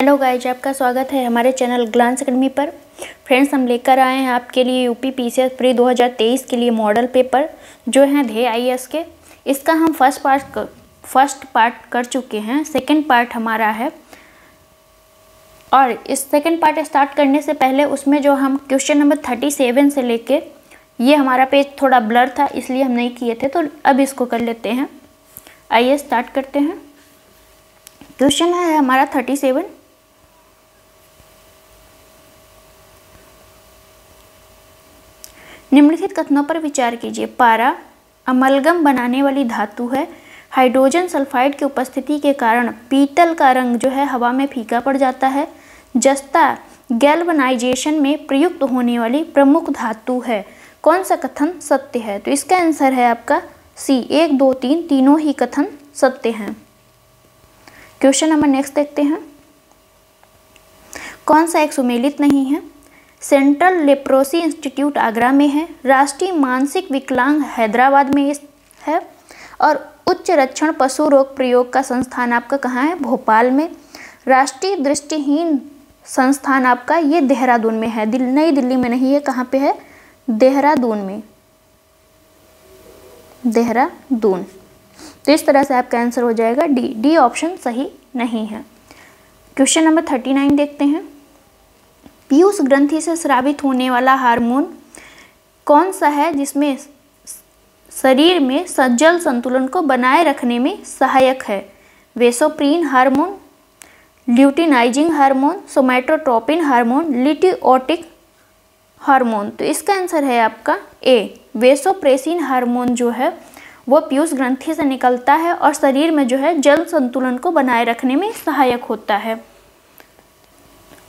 Hello guys आपका स्वागत है हमारे चैनल ग्लांस अकेडमी पर। फ्रेंड्स, हम लेकर आए हैं आपके लिए यूपी पीसीएस प्री 2023 के लिए मॉडल पेपर, जो हैं ध्येय आईएएस के। इसका हम फ़र्स्ट पार्ट फ़र्स्ट पार्ट कर चुके हैं। सेकंड पार्ट हमारा है। और इस सेकंड पार्ट स्टार्ट करने से पहले उसमें जो हम क्वेश्चन नंबर थर्टी सेवन से लेके, ये हमारा पेज थोड़ा ब्लर था, इसलिए हम नहीं किए थे तो अब इसको कर लेते हैं। आइए, स्टार्ट करते हैं। क्वेश्चन है हमारा थर्टी सेवन। निम्नलिखित कथनों पर विचार कीजिए। पारा, अमलगम बनाने वाली धातु है। हाइड्रोजन सल्फाइड की उपस्थिति के कारण पीतल का रंग जो है हवा में फीका पड़ जाता है। जस्ता, गैल्वनाइजेशन में प्रयुक्त होने वाली प्रमुख धातु है। कौन सा कथन सत्य है? तो इसका आंसर है आपका सी। एक, दो, तीन, तीनों ही कथन सत्य हैं। क्वेश्चन नंबर नेक्स्ट देखते हैं। कौन सा एक सुमेलित नहीं है? सेंट्रल लेप्रोसी इंस्टीट्यूट आगरा में है। राष्ट्रीय मानसिक विकलांग हैदराबाद में है और उच्च रक्षण पशु रोग प्रयोग का संस्थान आपका कहाँ है? भोपाल में। राष्ट्रीय दृष्टिहीन संस्थान आपका ये देहरादून में है। दिल, नई दिल्ली में नहीं है कहाँ पे है? देहरादून में। देहरादून। तो इस तरह से आपका आंसर हो जाएगा। डी डी ऑप्शन सही नहीं है। क्वेश्चन नंबर थर्टी नाइन देखते हैं। पीयूष ग्रंथि से स्रावित होने वाला हार्मोन कौन सा है जिसमें शरीर में सज्जल संतुलन को बनाए रखने में सहायक है? Vasopressin hormone, luteinizing hormone, somatotropin hormone, luteotropic hormone. तो इसका आंसर है आपका ए। वेसोप्रेसिन हार्मोन जो है, वो पीयूष ग्रंथि से निकलता है और शरीर में जो है जल संतुलन को बनाए रखने में सहायक होता है।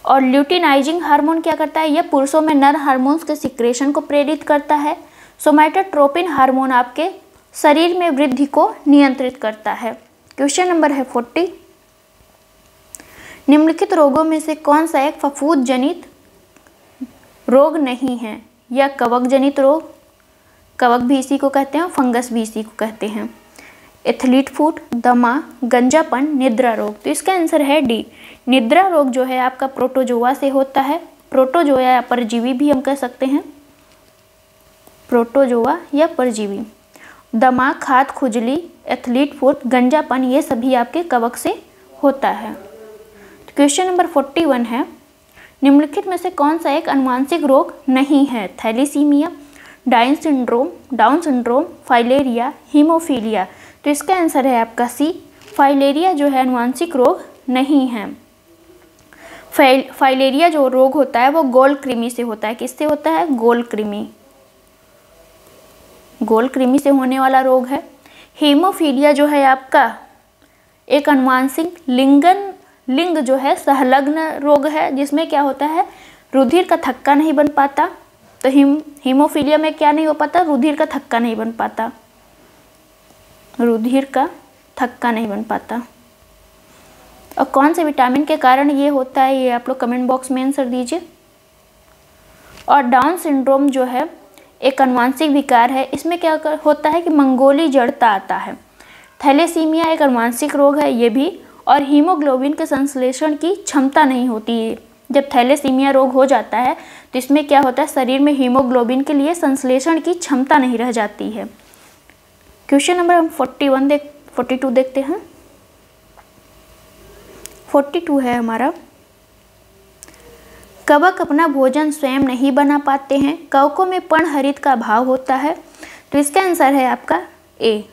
और ल्यूटिनाइजिंग हार्मोन क्या करता है? यह पुरुषों में नर हार्मोन्स के सिक्रेशन को प्रेरित करता है। सोमाइटोट्रोपिन हार्मोन आपके शरीर में वृद्धि को नियंत्रित करता है। क्वेश्चन नंबर है फोर्टी निम्नलिखित रोगों में से कौन सा एक फफूद जनित रोग नहीं है? या कवक जनित रोग? कवक भी इसी को कहते हैं फंगस भी इसी को कहते हैं। एथलीट फूट, दमा, गंजापन, निद्रा रोग। तो इसका आंसर है डी। निद्रा रोग जो है आपका प्रोटोजोआ से होता है। प्रोटोजोआ या परजीवी भी हम कह सकते हैं। प्रोटोजोआ या परजीवी। दमा, खाद, खुजली, एथलीट फुट, गंजापन, ये सभी आपके कवक से होता है। क्वेश्चन नंबर फोर्टी वन है। निम्नलिखित में से कौन सा एक अनुवांशिक रोग नहीं है? Thalassaemia, Down syndrome, Down syndrome, filaria, haemophilia. तो इसका आंसर है आपका सी। फाइलेरिया जो है अनुवांशिक रोग नहीं है। फ़ाइल फाइलेरिया जो रोग होता है वो गोल कृमि से होता है। किससे होता है? गोल कृमि गोल कृमि से होने वाला रोग है। हीमोफीलिया जो है आपका एक अनुवांशिक लिंगन, लिंग जो है सहलग्न रोग है, जिसमें क्या होता है? रुधिर का थक्का नहीं बन पाता। तो हिम, हीमोफीलिया में क्या नहीं हो पाता? रुधिर का थक्का नहीं बन पाता। रुधिर का थक्का नहीं बन पाता। और कौन से विटामिन के कारण ये होता है ये आप लोग कमेंट बॉक्स में आंसर दीजिए। और डाउन सिंड्रोम जो है एक अनुवांशिक विकार है। इसमें क्या कर, होता है कि मंगोली जड़ता आता है। थैलेसीमिया एक अनुवांशिक रोग है ये भी। और हीमोग्लोबिन के संश्लेषण की क्षमता नहीं होती। है जब थैलेसीमिया रोग हो जाता है तो इसमें क्या होता है शरीर में हीमोग्लोबिन के लिए संश्लेषण की क्षमता नहीं रह जाती है। क्वेश्चन नंबर हम फोर्टी वन देख फोर्टी टू देखते हैं। फोर्टी टू है हमारा। कवक अपना भोजन स्वयं नहीं बना पाते हैं। कवकों में पर्णहरित का भाव होता है। तो इसका आंसर है आपका ए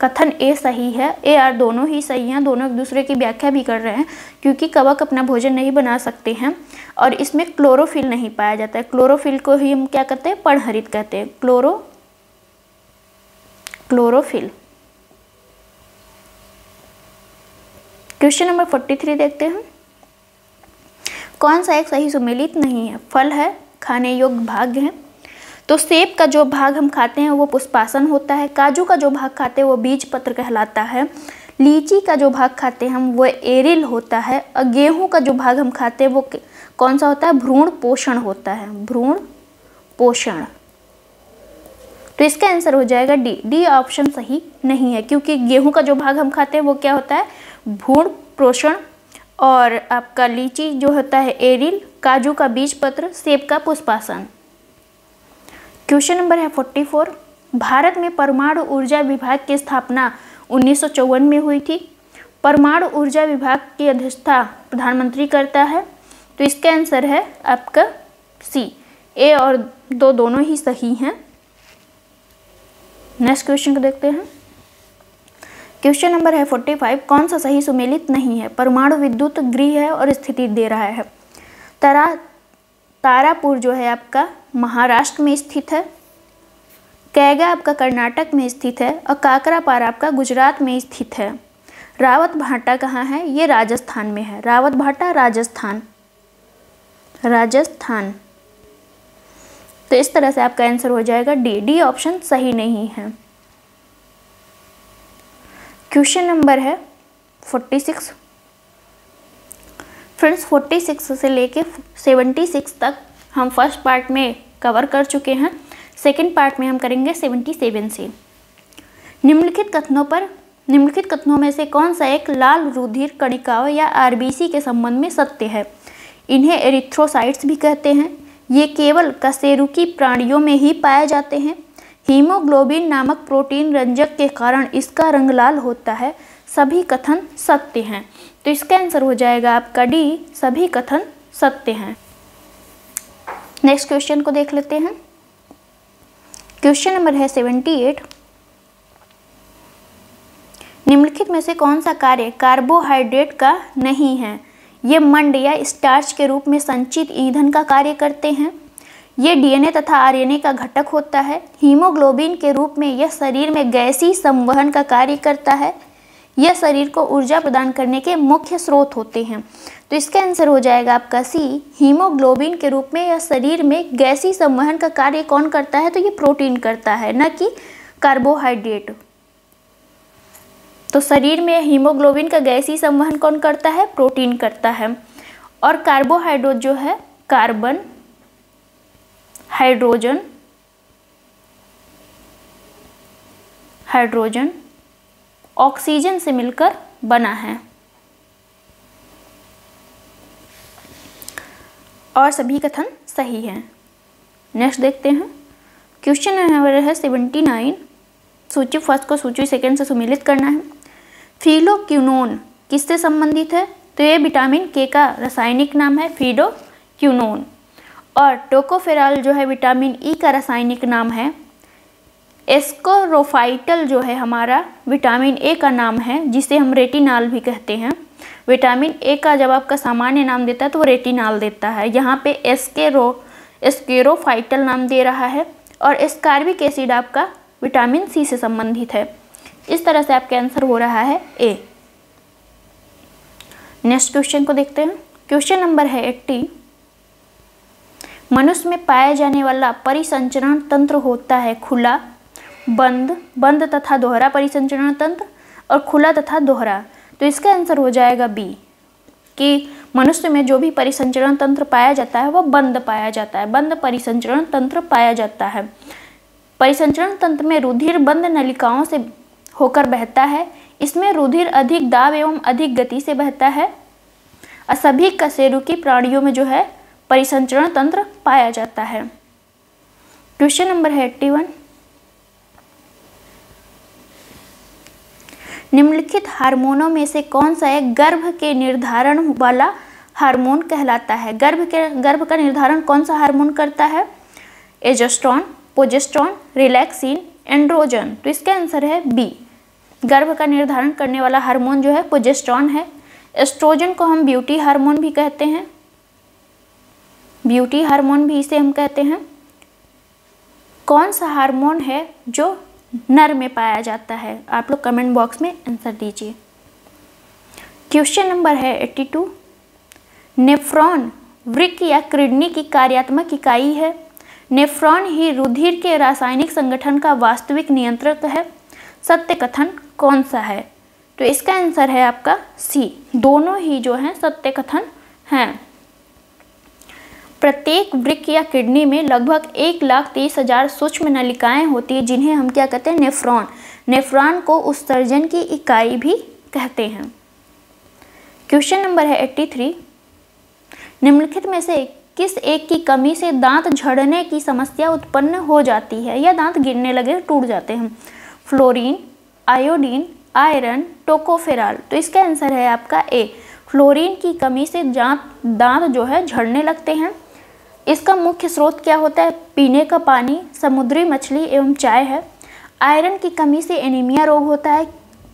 कथन ए सही है। ए आर दोनों ही सही हैं। दोनों एक दूसरे की व्याख्या भी कर रहे हैं, क्योंकि कवक अपना भोजन नहीं बना सकते हैं और इसमें क्लोरोफिल नहीं पाया जाता है। क्लोरोफिल को ही हम क्या कहते हैं? पर्णहरित कहते हैं। Chloro chlorophyll question number forty three देखते हैं कौन सा एक सही सुमेलित नहीं है? फल है, खाने योग्य भाग्य है। तो सेब का जो भाग हम खाते हैं, वो पुष्पासन होता है। काजू का जो भाग खाते हैं, वो बीज पत्र कहलाता है। लीची का जो भाग खाते हैं हम, वो एरिल होता है। और गेहूँ का जो भाग हम खाते हैं, वो कौन सा होता है? भ्रूण पोषण होता है। भ्रूण पोषण। तो इसका आंसर हो जाएगा डी। डी ऑप्शन सही नहीं है, क्योंकि गेहूँ का जो भाग हम खाते हैं वो क्या होता है? भूण, पोषण और आपका लीची जो होता है एरिल, काजू का बीज पत्र, सेब का पुष्पासन। क्वेश्चन नंबर है फोर्टी फोर। भारत में परमाणु ऊर्जा विभाग की स्थापना उन्नीस सौ चौवन में हुई थी। परमाणु ऊर्जा विभाग की अध्यक्षता प्रधानमंत्री करता है। तो इसका आंसर है आपका सी। ए और दो दोनों ही सही हैं। नेक्स्ट क्वेश्चन को देखते हैं। क्वेश्चन नंबर है फोर्टी फाइव कौन सा सही सुमेलित नहीं है? परमाणु विद्युत गृह है और स्थिति दे रहा है। तारा, तारापुर जो है आपका महाराष्ट्र में स्थित है। कैगा आपका कर्नाटक में स्थित है और काकरापार आपका गुजरात में स्थित है। रावत भाटा कहाँ है? ये राजस्थान में है। रावत भाटा राजस्थान। राजस्थान। तो इस तरह से आपका आंसर हो जाएगा डी डी ऑप्शन सही नहीं है। क्वेश्चन नंबर है forty six friends forty six से लेके सेवेंटी सिक्स तक हम फ़र्स्ट पार्ट में कवर कर चुके हैं। सेकंड पार्ट में हम करेंगे सेवेंटी सेवन से। निम्नलिखित कथनों पर, निम्नलिखित कथनों में से कौन सा एक लाल रुधिर कणिकाओं या आरबीसी के संबंध में सत्य है? इन्हें एरिथ्रोसाइट्स भी कहते हैं। ये केवल कशेरुकी प्राणियों में ही पाए जाते हैं। हीमोग्लोबिन नामक प्रोटीन रंजक के कारण इसका रंग लाल होता है। सभी कथन सत्य हैं। तो इसका आंसर हो जाएगा आपका डी, सभी कथन सत्य हैं। नेक्स्ट क्वेश्चन को देख लेते हैं। क्वेश्चन नंबर है सेवेंटी एट। निम्नलिखित में से कौन सा कार्य कार्बोहाइड्रेट का नहीं है? ये मंड या स्टार्च के रूप में संचित ईंधन का कार्य करते हैं। ये डीएनए तथा आरएनए का घटक होता है। हीमोग्लोबिन के रूप में यह शरीर में गैसी संवहन का कार्य करता है। यह शरीर को ऊर्जा प्रदान करने के मुख्य स्रोत होते हैं। तो इसका आंसर हो जाएगा आपका सी, हीमोग्लोबिन के रूप में यह शरीर में गैसी संवहन का कार्य कौन करता है? तो ये प्रोटीन करता है, न कि कार्बोहाइड्रेट। तो शरीर में हीमोग्लोबिन का गैसी संवहन कौन करता है? प्रोटीन करता है। और कार्बोहाइड्रेट जो है, कार्बन, हाइड्रोजन हाइड्रोजन ऑक्सीजन से मिलकर बना है। और सभी कथन सही हैं। नेक्स्ट देखते हैं। क्वेश्चन नंबर है सेवेंटी नाइन। सूची फ़र्स्ट को सूची सेकेंड से सुमिलित करना है। फिलोक्यूनोन किससे संबंधित है? तो ये विटामिन के का रासायनिक नाम है फिडोक्यूनोन। और टोकोफेराल जो है विटामिन ई का रासायनिक नाम है। एस्कोरोफाइटल जो है हमारा विटामिन ए का नाम है, जिसे हम रेटिनाल भी कहते हैं। विटामिन ए का जब आपका सामान्य नाम देता है तो वो रेटिनाल देता है। यहाँ पे एस्केरो, एस्केरोफाइटल नाम दे रहा है। और एस्कार्बिक एसिड आपका विटामिन सी से संबंधित है। इस तरह से आपका आंसर हो रहा है ए नेक्स्ट क्वेश्चन को देखते हैं। क्वेश्चन नंबर है एट्टी मनुष्य में पाया जाने वाला परिसंचरण तंत्र होता है खुला, बंद बंद तथा दोहरा परिसंचरण तंत्र और खुला तथा दोहरा। तो इसका आंसर हो जाएगा बी कि मनुष्य में जो भी परिसंचरण तंत्र पाया जाता है वह बंद पाया जाता है। बंद परिसंचरण तंत्र पाया जाता है। परिसंचरण तंत्र में रुधिर बंद नलिकाओं से होकर बहता है। इसमें रुधिर अधिक दाब एवं अधिक गति से बहता है। और सभी कशेरुकी प्राणियों में जो है, परिसंचरण तंत्र पाया जाता है। क्वेश्चन नंबर है एट्टी वन निम्नलिखित हार्मोनों में से कौन सा एक गर्भ के निर्धारण वाला हार्मोन कहलाता है? गर्भ के, गर्भ का निर्धारण कौन सा हार्मोन करता है? Oestrogen progesterone relaxin, androgen. तो इसका आंसर है बी गर्भ का निर्धारण करने वाला हार्मोन जो है पोजेस्ट्रॉन है। एस्ट्रोजन को हम ब्यूटी हार्मोन भी कहते हैं। ब्यूटी हार्मोन भी इसे हम कहते हैं। कौन सा हार्मोन है जो नर में पाया जाता है? आप लोग कमेंट बॉक्स में आंसर दीजिए। क्वेश्चन नंबर है एट्टी टू नेफ्रॉन वृक या किडनी की कार्यात्मक इकाई है। नेफ्रॉन ही रुधिर के रासायनिक संगठन का वास्तविक नियंत्रक है। सत्य कथन कौन सा है? तो इसका आंसर है आपका सी दोनों ही जो हैं सत्य कथन हैं। प्रत्येक वृक या किडनी में लगभग एक लाख तीस हज़ार सूक्ष्म नलिकाएँ होती है, जिन्हें हम क्या कहते हैं? नेफ्रॉन। नेफ्रॉन को उत्सर्जन की इकाई भी कहते हैं। क्वेश्चन नंबर है एट्टी थ्री निम्नलिखित में से किस एक की कमी से दांत झड़ने की समस्या उत्पन्न हो जाती है या दांत गिरने लगे, टूट जाते हैं? Fluorine, iodine, iron, tocopherol. तो इसका आंसर है आपका ए फ्लोरीन की कमी से दांत दांत जो है झड़ने लगते हैं। इसका मुख्य स्रोत क्या होता है? पीने का पानी, समुद्री मछली एवं चाय है। आयरन की कमी से एनीमिया रोग होता है।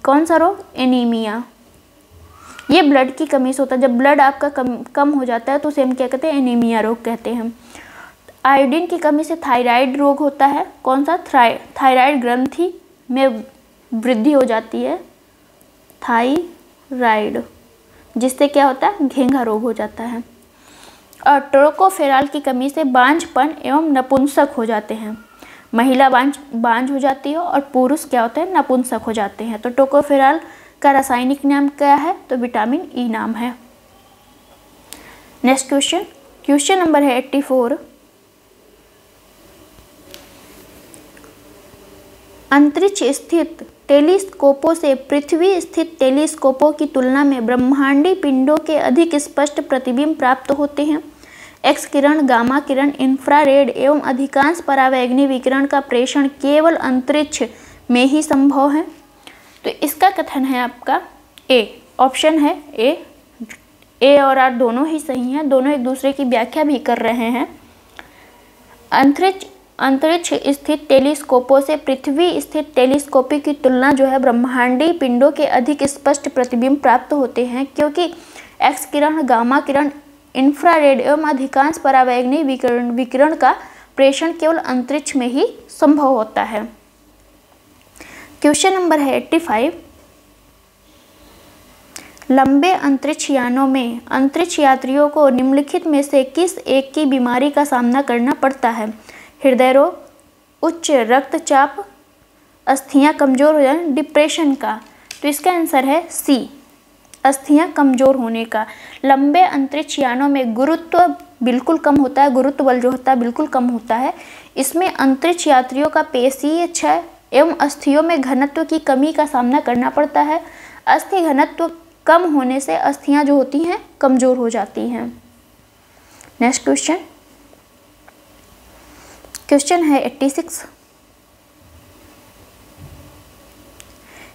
कौन सा रोग? एनीमिया। ये ब्लड की कमी से होता है। जब ब्लड आपका कम कम हो जाता है तो उसे हम क्या कहते हैं? एनीमिया रोग कहते हैं। आयोडीन की कमी से थायराइड रोग होता है। कौन सा? थ्राइ थायराइड ग्रंथि में वृद्धि हो जाती है, थायराइड, जिससे क्या होता है? घेंघा रोग हो जाता है। और टोकोफेराल की कमी से बांझपन एवं नपुंसक हो जाते हैं। महिला बांझ बांझ हो जाती है और पुरुष क्या होते हैं? नपुंसक हो जाते हैं। तो टोकोफेराल का रासायनिक नाम क्या है? तो विटामिन ई नाम है। नेक्स्ट क्वेश्चन क्वेश्चन नंबर है एट्टी फोर। अंतरिक्ष स्थित टेलीस्कोपों से पृथ्वी स्थित टेलीस्कोपों की तुलना में ब्रह्मांडी पिंडों के अधिक स्पष्ट प्रतिबिंब प्राप्त होते हैं। एक्स किरण, गामा किरण इंफ्रारेड एवं अधिकांश परावैग्नि विकिरण का प्रेषण केवल अंतरिक्ष में ही संभव है। तो इसका कथन है आपका ए ऑप्शन है ए ए और आर दोनों ही सही हैं, दोनों एक दूसरे की व्याख्या भी कर रहे हैं। अंतरिक्ष अंतरिक्ष स्थित टेलीस्कोपों से पृथ्वी स्थित टेलीस्कोपी की तुलना जो है ब्रह्मांडी पिंडों के अधिक स्पष्ट प्रतिबिंब प्राप्त होते हैं, क्योंकि एक्स किरण, गामा किरण, इंफ्रारेड एवं अधिकांश परावैग्नि विकिरण विकिरण का प्रेषण केवल अंतरिक्ष में ही संभव होता है। क्वेश्चन नंबर है एट्टी फाइव। लंबे अंतरिक्ष यानों में अंतरिक्ष यात्रियों को निम्नलिखित में से किस एक की बीमारी का सामना करना पड़ता है? हृदय रोग उच्च रक्तचाप, अस्थियाँ कमज़ोर हो जाए डिप्रेशन का। तो इसका आंसर है सी अस्थियाँ कमज़ोर होने का। लंबे अंतरिक्ष यानों में गुरुत्व बिल्कुल कम होता है, गुरुत्व बल जो होता है बिल्कुल कम होता है। इसमें अंतरिक्ष यात्रियों का पेशीय क्षय एवं अस्थियों में घनत्व की कमी का सामना करना पड़ता है। अस्थि घनत्व कम होने से अस्थियाँ जो होती हैं कमज़ोर हो जाती हैं। नेक्स्ट क्वेश्चन क्वेश्चन है एट्टी सिक्स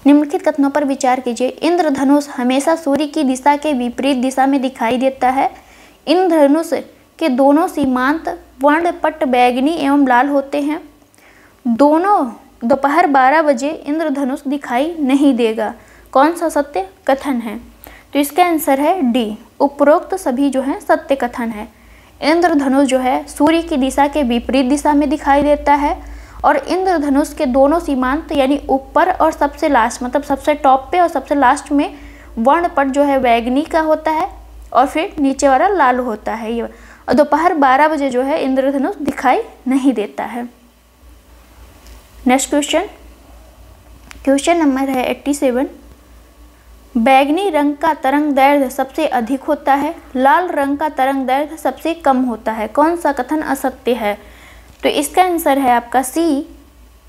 निम्नलिखित कथनों पर विचार कीजिए। इंद्रधनुष हमेशा सूर्य की दिशा के विपरीत दिशा में दिखाई देता है। इंद्रधनुष के दोनों सीमांत वर्ण पट्ट बैगनी एवं लाल होते हैं। दोनों दोपहर 12 बजे इंद्रधनुष दिखाई नहीं देगा। कौन सा सत्य कथन है? तो इसका आंसर है डी। उपरोक्त सभी जो है सत्य कथन है। इंद्रधनुष जो है सूर्य की दिशा के विपरीत दिशा में दिखाई देता है और इंद्रधनुष के दोनों सीमांत यानी ऊपर और सबसे लास्ट मतलब सबसे टॉप पे और सबसे लास्ट में वर्णपट जो है वैगनी का होता है और फिर नीचे वाला लाल होता है ये। और दोपहर 12 बजे जो है इंद्रधनुष दिखाई नहीं देता है। नेक्स्ट क्वेश्चन क्वेश्चन नंबर है एट्टी सेवन बैगनी रंग का तरंग दैर्घ्य सबसे अधिक होता है, लाल रंग का तरंग दैर्घ्य सबसे कम होता है। कौन सा कथन असत्य है? तो इसका आंसर है आपका सी,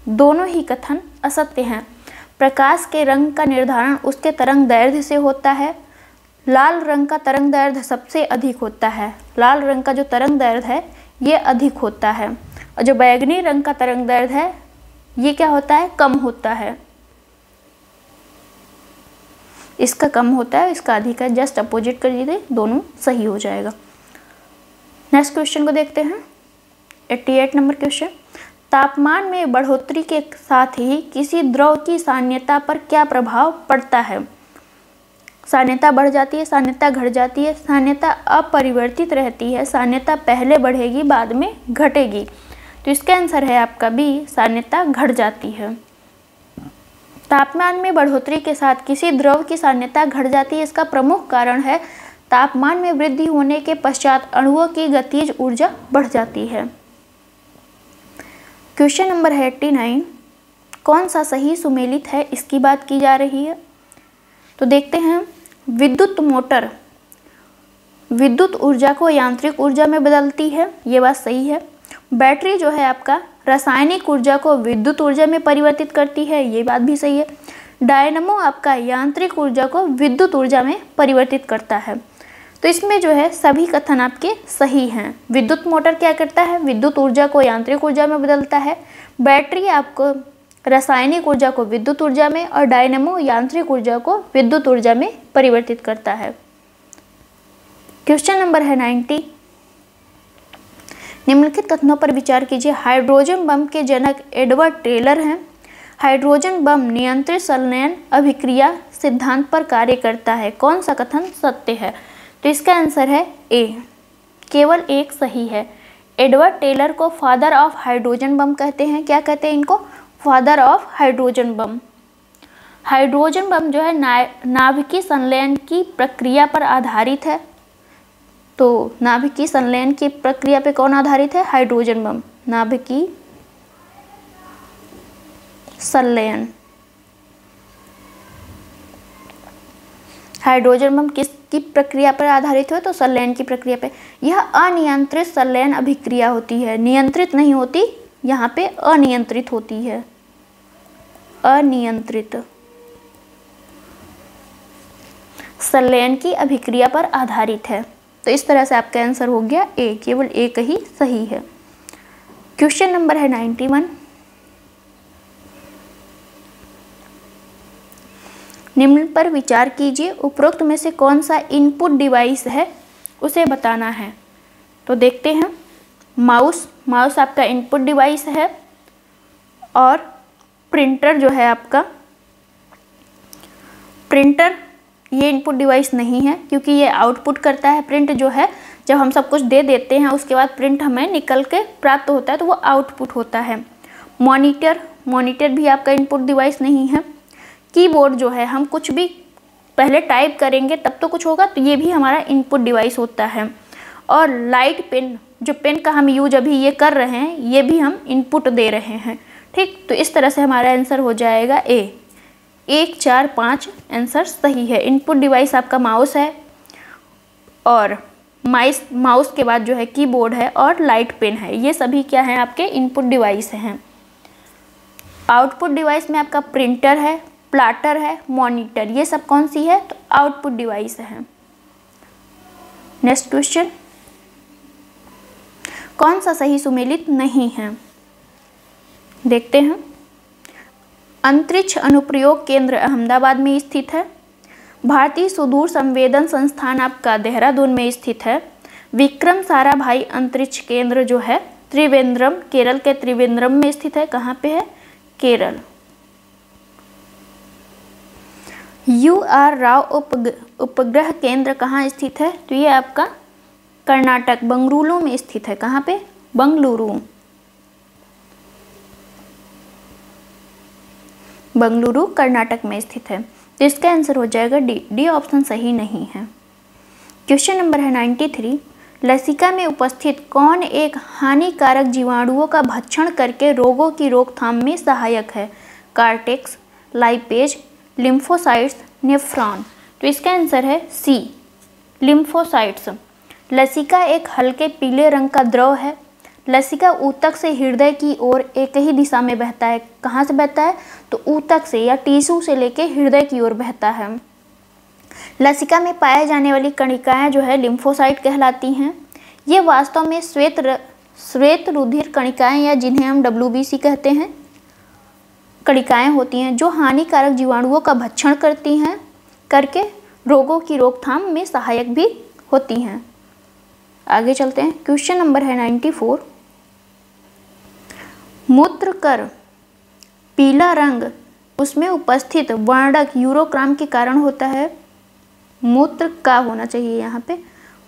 दोनों ही कथन असत्य हैं। प्रकाश के रंग का निर्धारण उसके तरंग दैर्घ्य से होता है, लाल रंग का तरंग दैर्घ्य सबसे अधिक होता है। लाल रंग का जो तरंग दैर्घ्य है, ये अधिक होता है। और जो बैगनी रंग का तरंग दैर्घ्य है, ये क्या होता है? कम होता है। इसका कम होता है, इसका अधिक है जस्ट अपोजिट कर दीजिए, दोनों सही हो जाएगा। नेक्स्ट क्वेश्चन को देखते हैं। 88 नंबर क्वेश्चन तापमान में बढ़ोतरी के साथ ही किसी द्रव की सान्यता पर क्या प्रभाव पड़ता है? सान्यता बढ़ जाती है, सान्यता घट जाती है, सान्यता अपरिवर्तित रहती है, सान्यता पहले बढ़ेगी, बाद में घटेगी। तो इसका आंसर है आपका बी सान्यता घट जाती है। तापमान में बढ़ोतरी के साथ किसी द्रव की सान्यता घट जाती है, इसका प्रमुख कारण है तापमान में वृद्धि होने के पश्चात अणुओं की गतिज ऊर्जा बढ़ जाती है। क्वेश्चन नंबर है एट्टी नाइन कौन सा सही सुमेलित है? इसकी बात की जा रही है। तो देखते हैं, विद्युत मोटर विद्युत ऊर्जा को यांत्रिक ऊर्जा में बदलती है, ये बात सही है। बैटरी जो है आपका रासायनिक ऊर्जा को विद्युत ऊर्जा में परिवर्तित करती है, ये बात भी सही है। डायनमो आपका यांत्रिक ऊर्जा को विद्युत ऊर्जा में परिवर्तित करता है। तो इसमें जो है, सभी कथन आपके सही हैं। विद्युत मोटर क्या करता है? विद्युत ऊर्जा को यांत्रिक ऊर्जा में बदलता है। बैटरी आपको रासायनिक ऊर्जा को विद्युत ऊर्जा में और डायनेमो यांत्रिक ऊर्जा को विद्युत ऊर्जा में परिवर्तित करता है। क्वेश्चन नंबर है नाइन्टी निम्नलिखित कथनों पर विचार कीजिए। हाइड्रोजन बम के जनक एडवर्ड टेलर हैं। हाइड्रोजन बम नियंत्रित संलयन अभिक्रिया सिद्धांत पर कार्य करता है। कौन सा कथन सत्य है? तो इसका आंसर है ए। केवल एक सही है। एडवर्ड टेलर को फादर ऑफ़ हाइड्रोजन बम कहते हैं। क्या कहते हैं इनको? Father of hydrogen bomb. Hydrogen bomb जो है ना नाभिकीय संलयन की प्रक्रिया पर आधारित है। तो नाभिकीय संलयन की प्रक्रिया पे कौन आधारित है? Hydrogen bomb. नाभिकीय संलयन। हाइड्रोजन बम किसकी प्रक्रिया पर आधारित हो तो संलयन की प्रक्रिया पे। यह अनियंत्रित संलयन अभिक्रिया होती है। नियंत्रित नहीं होती, यहाँ पे अनियंत्रित होती है। अनियंत्रित। संलयन की अभिक्रिया पर आधारित है। तो इस तरह से आपका आंसर हो गया ए केवल एक ही सही है। क्वेश्चन नंबर है नाइन्टी वन निम्न पर विचार कीजिए, उपरोक्त में से कौन सा इनपुट डिवाइस है, उसे बताना है। तो देखते हैं। माउस माउस आपका इनपुट डिवाइस है और प्रिंटर जो है आपका। प्रिंटर ये इनपुट डिवाइस नहीं है, क्योंकि ये आउटपुट करता है प्रिंट जो है, जब हम सब कुछ दे देते हैं, उसके बाद प्रिंट हमें निकल के प्राप्त होता है तो वो आउटपुट होता है। मॉनिटर मॉनिटर भी आपका इनपुट डिवाइस नहीं है। कीबोर्ड जो है, हम कुछ भी पहले टाइप करेंगे, तब तो कुछ होगा तो ये भी हमारा इनपुट डिवाइस होता है। और लाइट पेन जो पेन का हम यूज़ अभी ये कर रहे हैं, ये भी हम इनपुट दे रहे हैं। ठीक तो इस तरह से हमारा आंसर हो जाएगा ए एक, चार, पाँच आंसर सही है। इनपुट डिवाइस आपका माउस है और माइस माउस के बाद जो है कीबोर्ड है और लाइट पेन है। ये सभी क्या हैं? आपके इनपुट डिवाइस हैं। आउटपुट डिवाइस में आपका प्रिंटर है प्लाटर है मॉनिटर ये सब कौन सी है? तो आउटपुट डिवाइस है। नेक्स्ट क्वेश्चन कौन सा सही सुमेलित नहीं है? देखते हैं। अंतरिक्ष अनुप्रयोग केंद्र अहमदाबाद में स्थित है। भारतीय सुदूर संवेदन संस्थान आपका देहरादून में स्थित है। विक्रम साराभाई अंतरिक्ष केंद्र जो है, त्रिवेंद्रम, केरल के त्रिवेंद्रम में स्थित है। कहाँ पे है? केरल। यू आर राव उपग्रह केंद्र कहाँ स्थित है? तो ये आपका कर्नाटक, बंगलुरु में स्थित है। कहाँ पे? बंगलुरु। बंगलुरु, कर्नाटक में स्थित है तो इसका आंसर हो जाएगा डी डी ऑप्शन सही नहीं है। क्वेश्चन नंबर है नाइन्टी थ्री लसिका में उपस्थित कौन एक हानिकारक जीवाणुओं का भक्षण करके रोगों की रोकथाम में सहायक है? कार्टेक्स लाइपेज लिम्फोसाइट्स नेफ्रॉन तो इसका आंसर है सी लिम्फोसाइट्स लसिका एक हल्के पीले रंग का द्रव है। लसिका ऊतक से हृदय की ओर एक ही दिशा में बहता है। कहाँ से बहता है? तो ऊतक से या टीसू से लेके हृदय की ओर बहता है। लसिका में पाए जाने वाली कणिकाएँ जो है लिम्फोसाइट कहलाती हैं। ये वास्तव में श्वेत श्वेत रुधिर कणिकाएँ या जिन्हें हम डब्ल्यूबीसी कहते हैं। कणिकाएँ होती हैं जो हानिकारक जीवाणुओं का भक्षण करती हैं। करके रोगों की रोकथाम में सहायक भी होती हैं। आगे चलते हैं। क्वेश्चन नंबर है नाइन्टी फोर। मूत्र कर पीला रंग, उसमें उपस्थित वर्णक यूरोक्राम के कारण होता है। मूत्र का होना चाहिए यहाँ पे।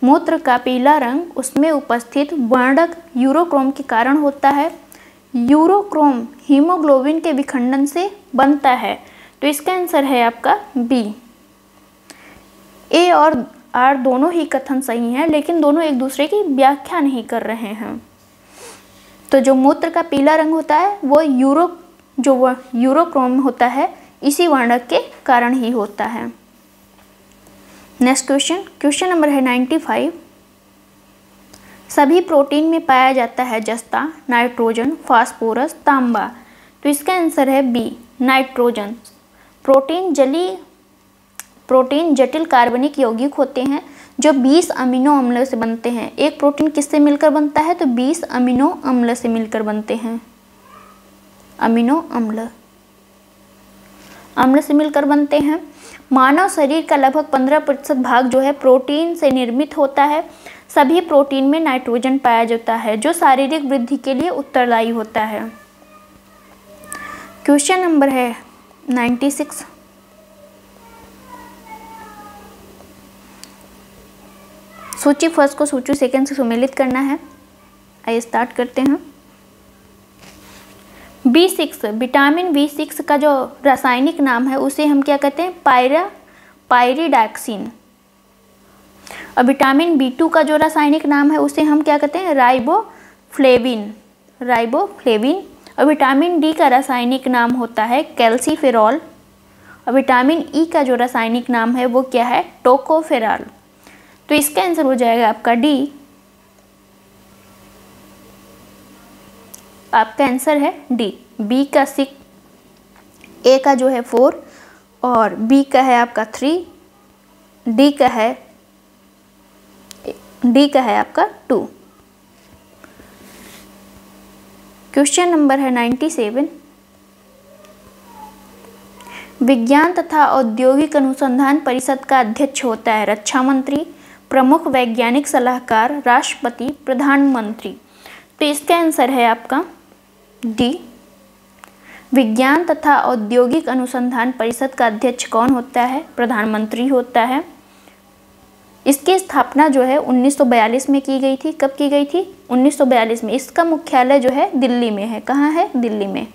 मूत्र का पीला रंग, उसमें उपस्थित वर्णक यूरोक्रोम के कारण होता है। यूरोक्रोम हीमोग्लोबिन के विखंडन से बनता है। तो इसका आंसर है आपका बी ए और आर दोनों ही कथन सही हैं, लेकिन दोनों एक दूसरे की व्याख्या नहीं कर रहे हैं। तो जो मूत्र का पीला रंग होता है, वो यूरो जो यूरोक्रोम होता है, इसी वर्णक के कारण ही होता है। नेक्स्ट क्वेश्चन क्वेश्चन नंबर है नाइन्टी फाइव सभी प्रोटीन में पाया जाता है जस्ता, नाइट्रोजन, फास्फोरस, तांबा। तो इसका आंसर है बी, नाइट्रोजन। प्रोटीन जली, प्रोटीन जटिल कार्बनिक यौगिक होते हैं, जो 20 अमीनो अम्ल से बनते हैं। एक प्रोटीन किससे मिलकर बनता है? तो 20 अमीनो अम्ल से मिलकर बनते हैं। अमीनो अम्ल। अम्ल से मिलकर बनते हैं। मानव शरीर का लगभग 15 प्रतिशत भाग जो है प्रोटीन से निर्मित होता है। सभी प्रोटीन में नाइट्रोजन पाया जाता है, जो शारीरिक वृद्धि के लिए उत्तरदायी होता है। क्वेश्चन नंबर है 96 सूची फ़र्स्ट को सूची सेकंड से सम्मिलित करना है। आइए स्टार्ट करते हैं। B six vitamin B six का जो रासायनिक नाम है, उसे हम क्या कहते हैं? पायरा पायरिडैक्सिन और विटामिन बी टू का जो रासायनिक नाम है, उसे हम क्या कहते हैं? Riboflavin riboflavin. और विटामिन डी का रासायनिक नाम होता है कैल्सीफेरॉल। और विटामिन ई e का जो रासायनिक नाम है, वो क्या है? टोकोफेरॉल। तो इसका आंसर हो जाएगा आपका डी आपका आंसर है डी। बी का सिक्स ए का जो है फोर, और बी का है आपका थ्री, डी का है, डी का है आपका टू। क्वेश्चन नंबर है नाइन्टी सेवन। विज्ञान तथा औद्योगिक अनुसंधान परिषद का अध्यक्ष होता है रक्षा मंत्री, प्रमुख वैज्ञानिक सलाहकार, राष्ट्रपति, प्रधानमंत्री। तो इसका आंसर है आपका डी विज्ञान तथा औद्योगिक अनुसंधान परिषद का अध्यक्ष कौन होता है? प्रधानमंत्री होता है। इसकी स्थापना जो है 1942 में की गई थी। कब की गई थी? 1942 में। इसका मुख्यालय जो है दिल्ली में है। कहाँ है? दिल्ली में।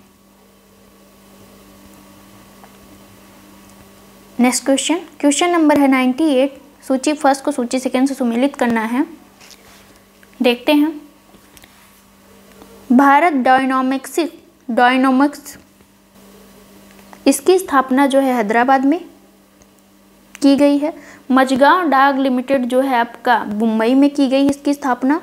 नेक्स्ट क्वेश्चन क्वेश्चन नंबर है 98 सूची फ़र्स्ट को सूची सेकेंड से सुमिलित करना है। देखते हैं। Bharat dynamics dynamics. इसकी स्थापना जो है हैदराबाद में की गई है। मजगांव डाग लिमिटेड जो है आपका मुंबई में की गई इसकी स्थापना।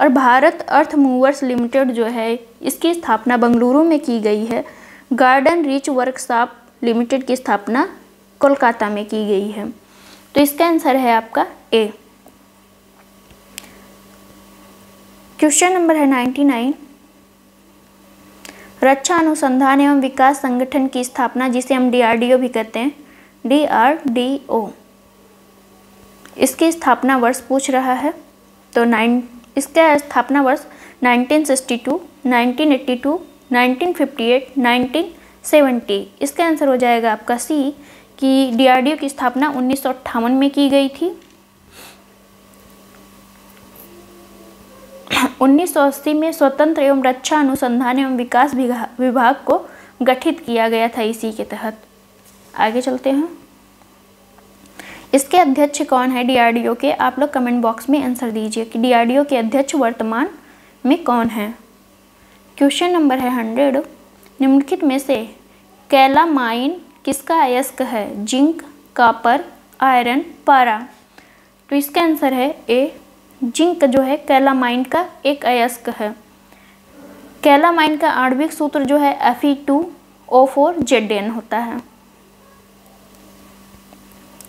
और भारत अर्थ मूवर्स लिमिटेड जो है इसकी स्थापना बंगलुरु में की गई है। गार्डन रिच वर्कशॉप लिमिटेड की स्थापना कोलकाता में की गई है। तो इसका आंसर है आपका ए। क्वेश्चन नंबर है नाइन्टी नाइन। रक्षा अनुसंधान एवं विकास संगठन की स्थापना जिसे हम डीआरडीओ भी कहते हैं। डीआरडीओ इसकी स्थापना वर्ष पूछ रहा है। तो नाइन इसका स्थापना वर्ष 1962, 1982, 1958, 1970 इसका आंसर हो जाएगा आपका सी कि डीआरडीओ की स्थापना उन्नीस सौ अट्ठावन में की गई थी। 1980 में स्वतंत्र एवं रक्षा अनुसंधान एवं विकास विभाग को गठित किया गया था इसी के तहत। आगे चलते हैं। इसके अध्यक्ष कौन है? डीआरडीओ के। आप लोग कमेंट बॉक्स में आंसर दीजिए कि डीआरडीओ के अध्यक्ष वर्तमान में कौन है? क्वेश्चन नंबर है हंड्रेड निम्नलिखित में से कैला माइन किसका अयस्क है? जिंक कापर आयरन पारा। तो इसका आंसर है ए जिंक जो है कैलामाइन का एक अयस्क है। कैलामाइन का आणविक सूत्र जो है F two O four Z N होता है।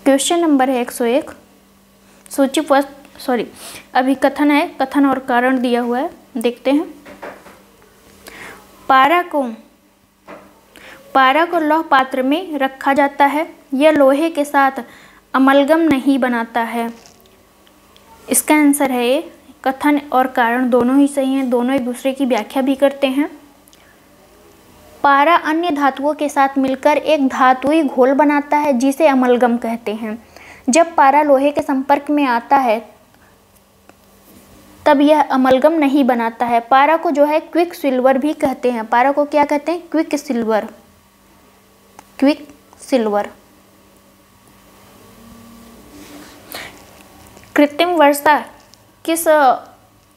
क्वेश्चन नंबर है एक सौ एक। सूची फ़र्स्ट सॉरी अभी कथन है, कथन और कारण दिया हुआ है, देखते हैं। पारा को पारा को लौह पात्र में रखा जाता है, यह लोहे के साथ अमलगम नहीं बनाता है। इसका आंसर है ये कथन और कारण दोनों ही सही हैं, दोनों एक दूसरे की व्याख्या भी करते हैं। पारा अन्य धातुओं के साथ मिलकर एक धातुई घोल बनाता है, जिसे अमलगम कहते हैं। जब पारा लोहे के संपर्क में आता है, तब यह अमलगम नहीं बनाता है। पारा को जो है क्विक सिल्वर भी कहते हैं। पारा को क्या कहते हैं? Quicksilver. Quicksilver. कृत्रिम वर्षा किस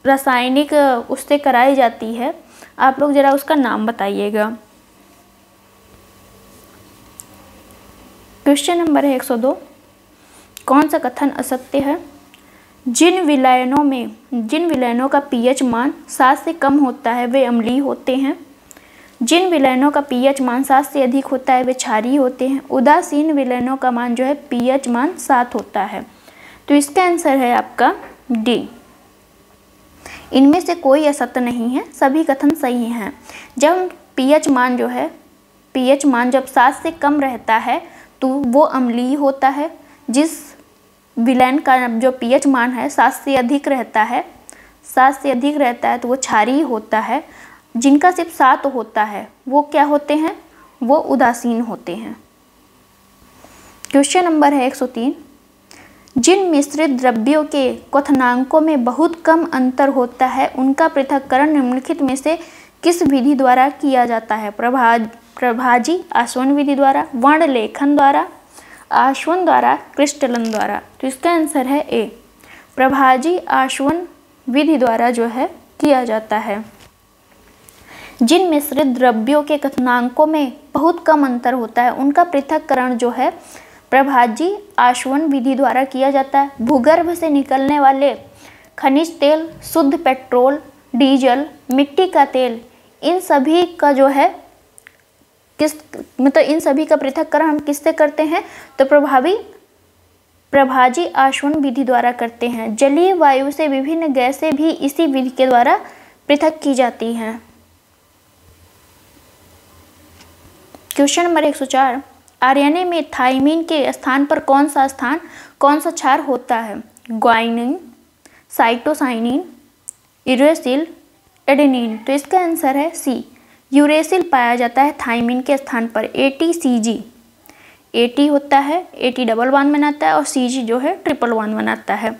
रासायनिक उससे कराई जाती है? आप लोग ज़रा उसका नाम बताइएगा। क्वेश्चन नंबर है 102 कौन सा कथन असत्य है? जिन विलयनों में, जिन विलयनों का पीएच मान सात से कम होता है, वे अम्लीय होते हैं। जिन विलयनों का पीएच मान सात से अधिक होता है, वे क्षारीय होते हैं। उदासीन विलयनों का मान जो है, पीएच मान सात होता है। तो इसका आंसर है आपका डी। इनमें से कोई असत्य नहीं है, सभी कथन सही हैं। जब पीएच मान जो है, पीएच मान जब सात से कम रहता है तो वो अम्लीय होता है। जिस विलयन का जो पीएच मान है, सात से अधिक रहता है, सात से अधिक रहता है तो वो क्षारीय होता है। जिनका सिर्फ़ सात होता है, वो क्या होते हैं? वो उदासीन होते हैं। क्वेश्चन नंबर है 103 जिन मिश्रित द्रव्यों के क्वथनांकों में बहुत कम अंतर होता है, उनका पृथक्करण निम्नलिखित में से किस विधि द्वारा किया जाता है? प्रभा, प्रभाजी आसवन विधि द्वारा वर्ण लेखन द्वारा, आश्वन द्वारा, क्रिस्टलन द्वारा। तो इसका आंसर है ए। प्रभाजी, आश्वन विधि द्वारा जो है, किया जाता है। जिन मिश्रित द्रव्यों के कथनांकों में बहुत कम अंतर होता है, उनका पृथककरण जो है प्रभाजी आश्वन विधि द्वारा किया जाता है। भूगर्भ से निकलने वाले खनिज तेल, शुद्ध पेट्रोल, डीजल, मिट्टी का तेल, इन सभी का जो है, किस मतलब इन सभी का पृथककरण हम किससे करते हैं? तो प्रभावी प्रभाजी आश्वन विधि द्वारा करते हैं। जलीय वायु से विभिन्न गैसें भी इसी विधि के द्वारा पृथक की जाती हैं। क्वेश्चन नंबर 104 आरएनए में थाइमिन के स्थान पर कौन सा स्थान, कौन सा क्षार होता है? Guanine, cytosine uracil adenine. तो इसका आंसर है सी। यूरेसिल पाया जाता है थाइमिन के स्थान पर A T C ji A T होता है ए टी डबल वन बनाता है और सी जी जो है ट्रिपल वन बनाता है।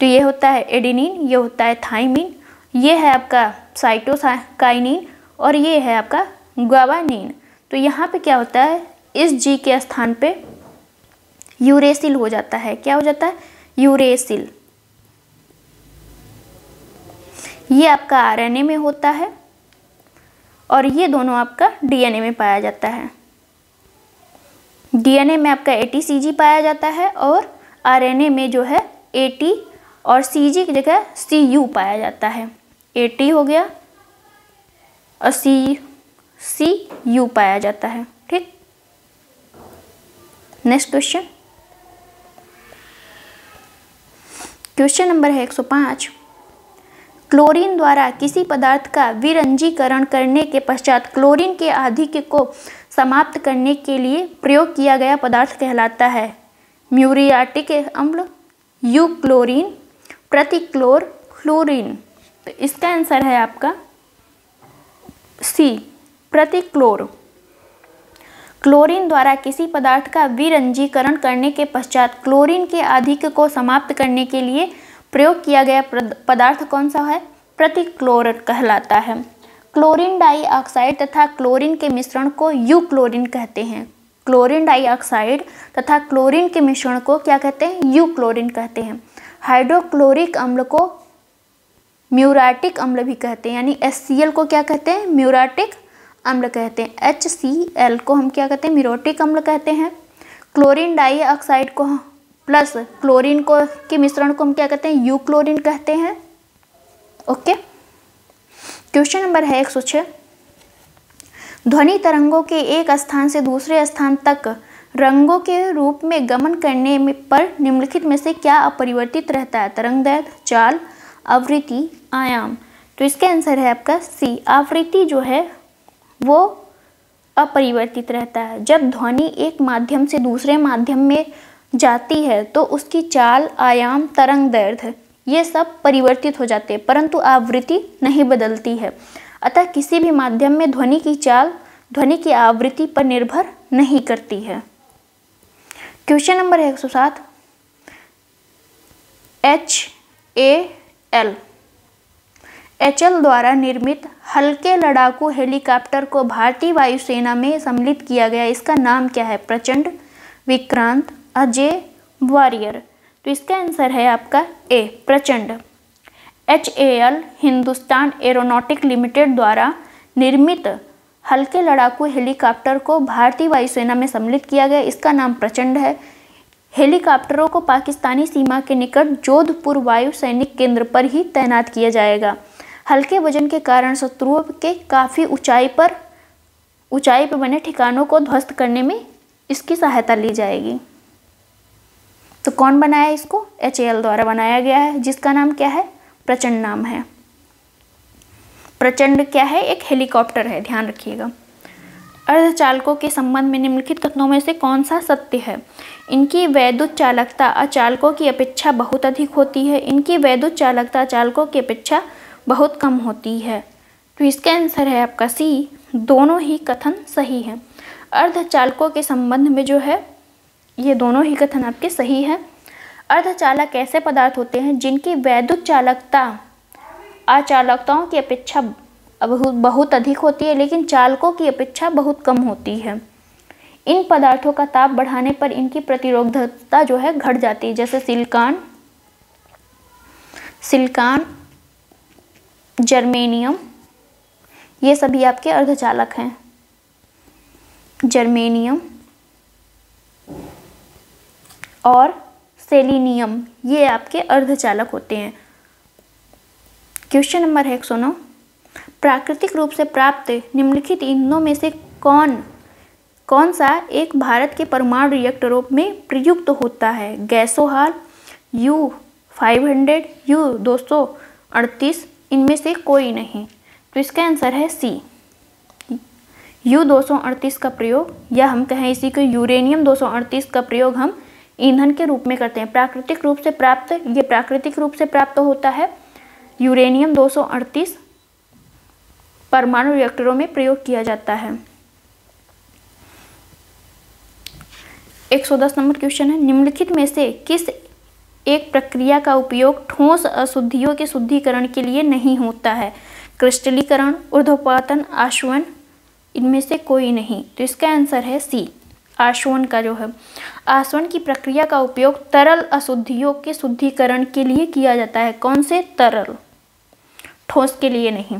तो ये होता है एडेनिन, ये होता है थाइमिन ये है आपका साइटोसाइनिन और ये है आपका ग्वावानिन तो यहाँ पे क्या होता है? इस जी के स्थान पे यूरेसिल हो जाता है। क्या हो जाता है? यूरेसिल। ये आपका आरएनए में होता है और ये दोनों आपका डीएनए में पाया जाता है। डीएनए में आपका एटीसीजी पाया जाता है और आरएनए में जो है एटी और सीजी की जगह सी पाया जाता है। एटी हो गया और सी सी यू पाया जाता है। नेक्स्ट क्वेश्चन क्वेश्चन नंबर है 105 क्लोरीन द्वारा किसी पदार्थ का विरंजीकरण करने के पश्चात क्लोरीन के आधिक्य को समाप्त करने के लिए प्रयोग किया गया पदार्थ कहलाता है म्यूरियाटिक अम्ल यू क्लोरीन प्रतिक्लोर क्लोरीन तो इसका आंसर है आपका सी, प्रतिक्लोर। क्लोरीन द्वारा किसी पदार्थ का विरंजीकरण करने के पश्चात क्लोरीन के अधिक को समाप्त करने के लिए प्रयोग किया गया पदार्थ कौन सा है? प्रतिक्लोर कहलाता है। क्लोरीन डाइऑक्साइड तथा क्लोरीन के मिश्रण को यू क्लोरीन कहते हैं। क्लोरीन डाइऑक्साइड तथा क्लोरीन के मिश्रण को क्या कहते हैं? यू क्लोरीन कहते हैं। हाइड्रोक्लोरिक अम्ल को म्यूराटिक अम्ल भी कहते हैं, यानी एस को क्या कहते हैं? म्यूराटिक अम्ल कहते हैं। एच सी एल को हम क्या कहते हैं? मिरोटिक अम्ल कहते हैं। क्लोरीन डाइऑक्साइड को प्लस क्लोरीन को के मिश्रण को हम क्या कहते हैं? यू क्लोरीन कहते हैं। ओके क्वेश्चन नंबर है एक सौ छः ध्वनि तरंगों के एक स्थान से दूसरे स्थान तक रंगों के रूप में गमन करने में पर निम्नलिखित में से क्या अपरिवर्तित रहता है? तरंग दैर्घ्य चाल आवृत्ति, आयाम। तो इसका आंसर है आपका सी आवृत्ति जो है वो अपरिवर्तित रहता है। जब ध्वनि एक माध्यम से दूसरे माध्यम में जाती है तो उसकी चाल, आयाम, तरंग दैर्घ्य ये सब परिवर्तित हो जाते हैं, परंतु आवृत्ति नहीं बदलती है। अतः किसी भी माध्यम में ध्वनि की चाल, ध्वनि की आवृत्ति पर निर्भर नहीं करती है। क्वेश्चन नंबर एक सौ सात, H A L. H L द्वारा निर्मित हल्के लड़ाकू हेलीकॉप्टर को भारतीय वायुसेना में सम्मिलित किया गया। इसका नाम क्या है? प्रचंड विक्रांत अजय वॉरियर। तो इसका आंसर है आपका ए, प्रचंड। H A L Hindustan aeronautic limited द्वारा निर्मित हल्के लड़ाकू हेलीकॉप्टर को भारतीय वायुसेना में सम्मिलित किया गया। इसका नाम प्रचंड है। हेलीकॉप्टरों को पाकिस्तानी सीमा के निकट जोधपुर वायु सैनिक केंद्र पर ही तैनात किया जाएगा। हल्के वज़न के कारण शत्रुओं के काफ़ी ऊंचाई पर ऊंचाई पर बने ठिकानों को ध्वस्त करने में इसकी सहायता ली जाएगी। तो कौन बनाया इसको? एचएल द्वारा बनाया गया है, जिसका नाम क्या है? प्रचंड नाम है। प्रचंड क्या है? एक हेलीकॉप्टर है, ध्यान रखिएगा। अर्धचालकों के संबंध में निम्नलिखित कथनों में से कौन सा सत्य है? इनकी वैद्युत चालकता अचालकों की अपेक्षा बहुत अधिक होती है। इनकी वैद्युत चालकता चालकों की अपेक्षा बहुत कम होती है। तो इसका आंसर है आपका सी दोनों ही कथन सही है। अर्धचालकों के संबंध में जो है, ये दोनों ही कथन आपके सही है। अर्धचालक ऐसे पदार्थ होते हैं जिनकी वैद्युत चालकता अचालकताओं की अपेक्षा बहुत बहुत अधिक होती है, लेकिन चालकों की अपेक्षा बहुत कम होती है। इन पदार्थों का ताप बढ़ाने पर इनकी प्रतिरोधकता जो है घट जाती है, जैसे सिलिकॉन सिलिकॉन जर्मेनियम, ये सभी आपके अर्धचालक हैं। जर्मेनियम और सेलिनियम, ये आपके अर्धचालक होते हैं। क्वेश्चन नंबर है, एक सौ नौ प्राकृतिक रूप से प्राप्त निम्नलिखित ईंधनों में से कौन कौन सा एक भारत के परमाणु रिएक्टरों में प्रयुक्त तो होता है? गैसोहाल यू 500 यू 238 इनमें से कोई नहीं। तो इसका आंसर है सी यू 238 का प्रयोग, या हम कहें इसी को यूरेनियम 238 का प्रयोग हम ईंधन के रूप में करते हैं। प्राकृतिक रूप से प्राप्त, ये प्राकृतिक रूप से प्राप्त होता है। यूरेनियम 238 परमाणु रिएक्टरों में प्रयोग किया जाता है। 110 नंबर क्वेश्चन है, निम्नलिखित में से किस एक प्रक्रिया का उपयोग ठोस अशुद्धियों के शुद्धिकरण के लिए नहीं होता है। क्रिस्टलीकरण, ऊर्ध्वपातन, आश्वन, इनमें से कोई नहीं। तो इसका आंसर है सी, आश्वन का जो है। आसवन की प्रक्रिया का उपयोग तरल अशुद्धियों के शुद्धिकरण के लिए किया जाता है। कौन से? तरल। ठोस के लिए नहीं।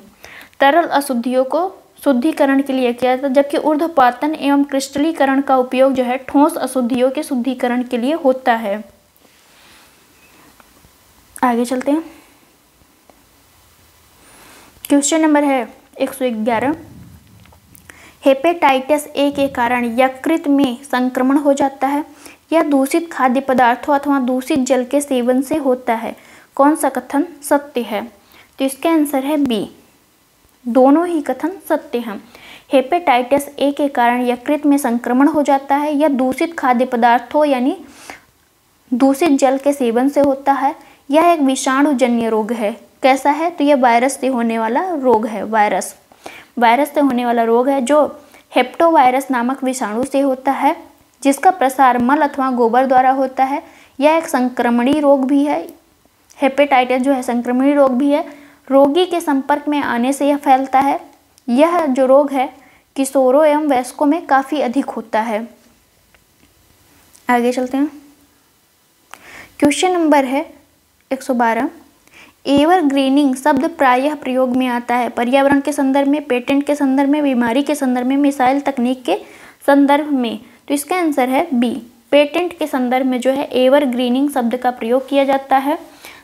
तरल अशुद्धियों को शुद्धिकरण के लिए किया जाता है, जबकि ऊर्ध्वपातन एवं क्रिस्टलीकरण का उपयोग जो है ठोस अशुद्धियों के शुद्धिकरण के लिए होता है। आगे चलते हैं। क्वेश्चन नंबर है 111 हेपेटाइटिस ए के कारण यकृत में संक्रमण हो जाता है यह दूषित खाद्य पदार्थों अथवा दूषित जल के सेवन से होता है? कौन सा कथन सत्य है? तो इसका आंसर है बी दोनों ही कथन सत्य हैं। हेपेटाइटिस ए के कारण यकृत में संक्रमण हो जाता है यह दूषित खाद्य पदार्थों यानी दूषित जल के सेवन से होता है यह एक विषाणु जन्य रोग है। कैसा है? तो यह वायरस से होने वाला रोग है वायरस वायरस से होने वाला रोग है जो हेप्टोवायरस नामक विषाणु से होता है, जिसका प्रसार मल अथवा गोबर द्वारा होता है। यह एक संक्रमणी रोग भी है। हेपेटाइटिस जो है संक्रमणी रोग भी है। रोगी के संपर्क में आने से यह फैलता है। यह जो रोग है, किशोरों एवं वयस्कों में काफ़ी अधिक होता है। आगे चलते हैं। क्वेश्चन नंबर है 112 एवर ग्रीनिंग शब्द प्रायः प्रयोग में आता है। पर्यावरण के संदर्भ में, पेटेंट के संदर्भ में, बीमारी के संदर्भ में, मिसाइल तकनीक के संदर्भ में। तो इसका आंसर है बी। पेटेंट के संदर्भ में जो है एवर ग्रीनिंग शब्द का प्रयोग किया जाता है।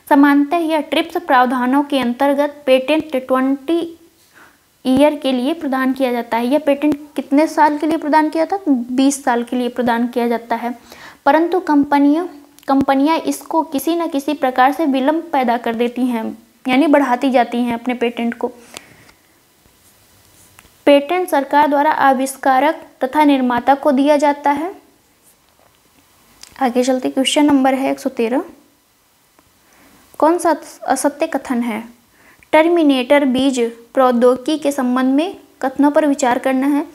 समानतः यह ट्रिप्स प्रावधानों के अंतर्गत पेटेंट ट्वेंटी ईयर के लिए प्रदान किया जाता है। यह पेटेंट कितने साल के लिए प्रदान किया था? बीस साल के लिए प्रदान किया जाता है। परंतु कंपनियों कंपनियाँ इसको किसी न किसी प्रकार से विलंब पैदा कर देती हैं, यानी बढ़ाती जाती हैं अपने पेटेंट को। पेटेंट सरकार द्वारा आविष्कारक तथा निर्माता को दिया जाता है। आगे चलते क्वेश्चन नंबर है एक सौ तेरह। कौन सा असत्य कथन है? टर्मिनेटर बीज प्रौद्योगिकी के संबंध में कथनों पर विचार करना है।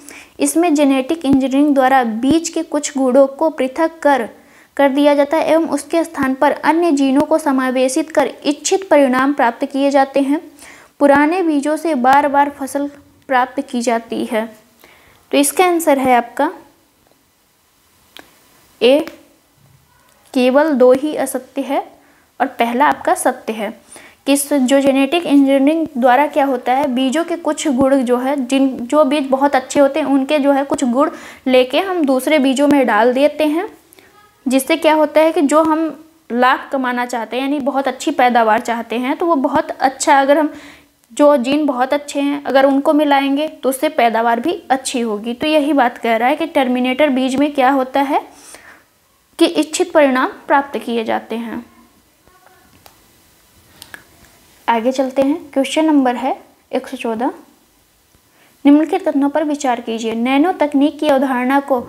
इसमें जेनेटिक इंजीनियरिंग द्वारा बीज के कुछ गुणों को पृथक कर कर दिया जाता है एवं उसके स्थान पर अन्य जीनों को समावेशित कर इच्छित परिणाम प्राप्त किए जाते हैं। पुराने बीजों से बार बार फ़सल प्राप्त की जाती है। तो इसका आंसर है आपका ए, केवल दो ही असत्य है और पहला आपका सत्य है। किस जो जेनेटिक इंजीनियरिंग द्वारा क्या होता है, बीजों के कुछ गुण जो है, जिन जो बीज बहुत अच्छे होते हैं, उनके जो है कुछ गुण लेके हम दूसरे बीजों में डाल देते हैं। जिससे क्या होता है कि जो हम लाभ कमाना चाहते हैं, यानी बहुत अच्छी पैदावार चाहते हैं तो वो बहुत अच्छा अगर हम जो जीन बहुत अच्छे हैं, अगर उनको मिलाएँगे तो उससे पैदावार भी अच्छी होगी। तो यही बात कह रहा है कि टर्मिनेटर बीज में क्या होता है कि इच्छित परिणाम प्राप्त किए जाते हैं। आगे चलते हैं। क्वेश्चन नंबर है 114 निम्नलिखित कथनों पर विचार कीजिए। नैनो तकनीक की अवधारणा को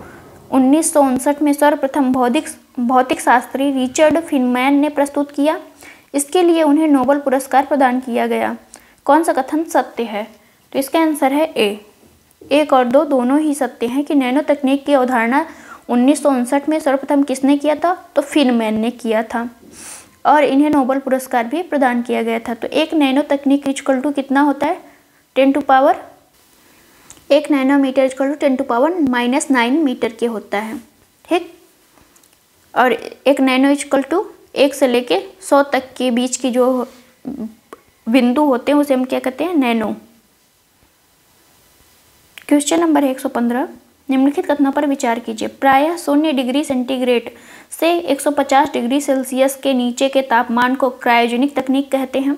उन्नीस सौ उनसठ में सर्वप्रथम भौतिक भौतिक शास्त्री रिचर्ड फिनमैन ने प्रस्तुत किया। इसके लिए उन्हें नोबल पुरस्कार प्रदान किया गया। कौन सा कथन सत्य है? तो इसका आंसर है ए। एक और दो दोनों ही सत्य हैं कि नैनो तकनीक की अवधारणा उन्नीस सौ उनसठ में सर्वप्रथम किसने किया था? तो फिनमैन ने किया था। और इन्हें नोबल पुरस्कार भी प्रदान किया गया था। तो एक नैनो तकनीक इजकल टू कितना होता है? टेन टू पावर एक nanometre equal to ten to power minus nine metre के होता है, ठीक? और एक नैनो इजकल टू एक से लेके सौ तक के बीच की जो बिंदु होते हैं, उसे हम क्या कहते हैं? नैनो क्वेश्चन नंबर एक सौ पंद्रह. निम्नलिखित कथनों पर विचार कीजिए। प्रायः शून्य डिग्री सेंटीग्रेड से 150 डिग्री सेल्सियस के नीचे के तापमान को क्रायोजेनिक तकनीक कहते हैं।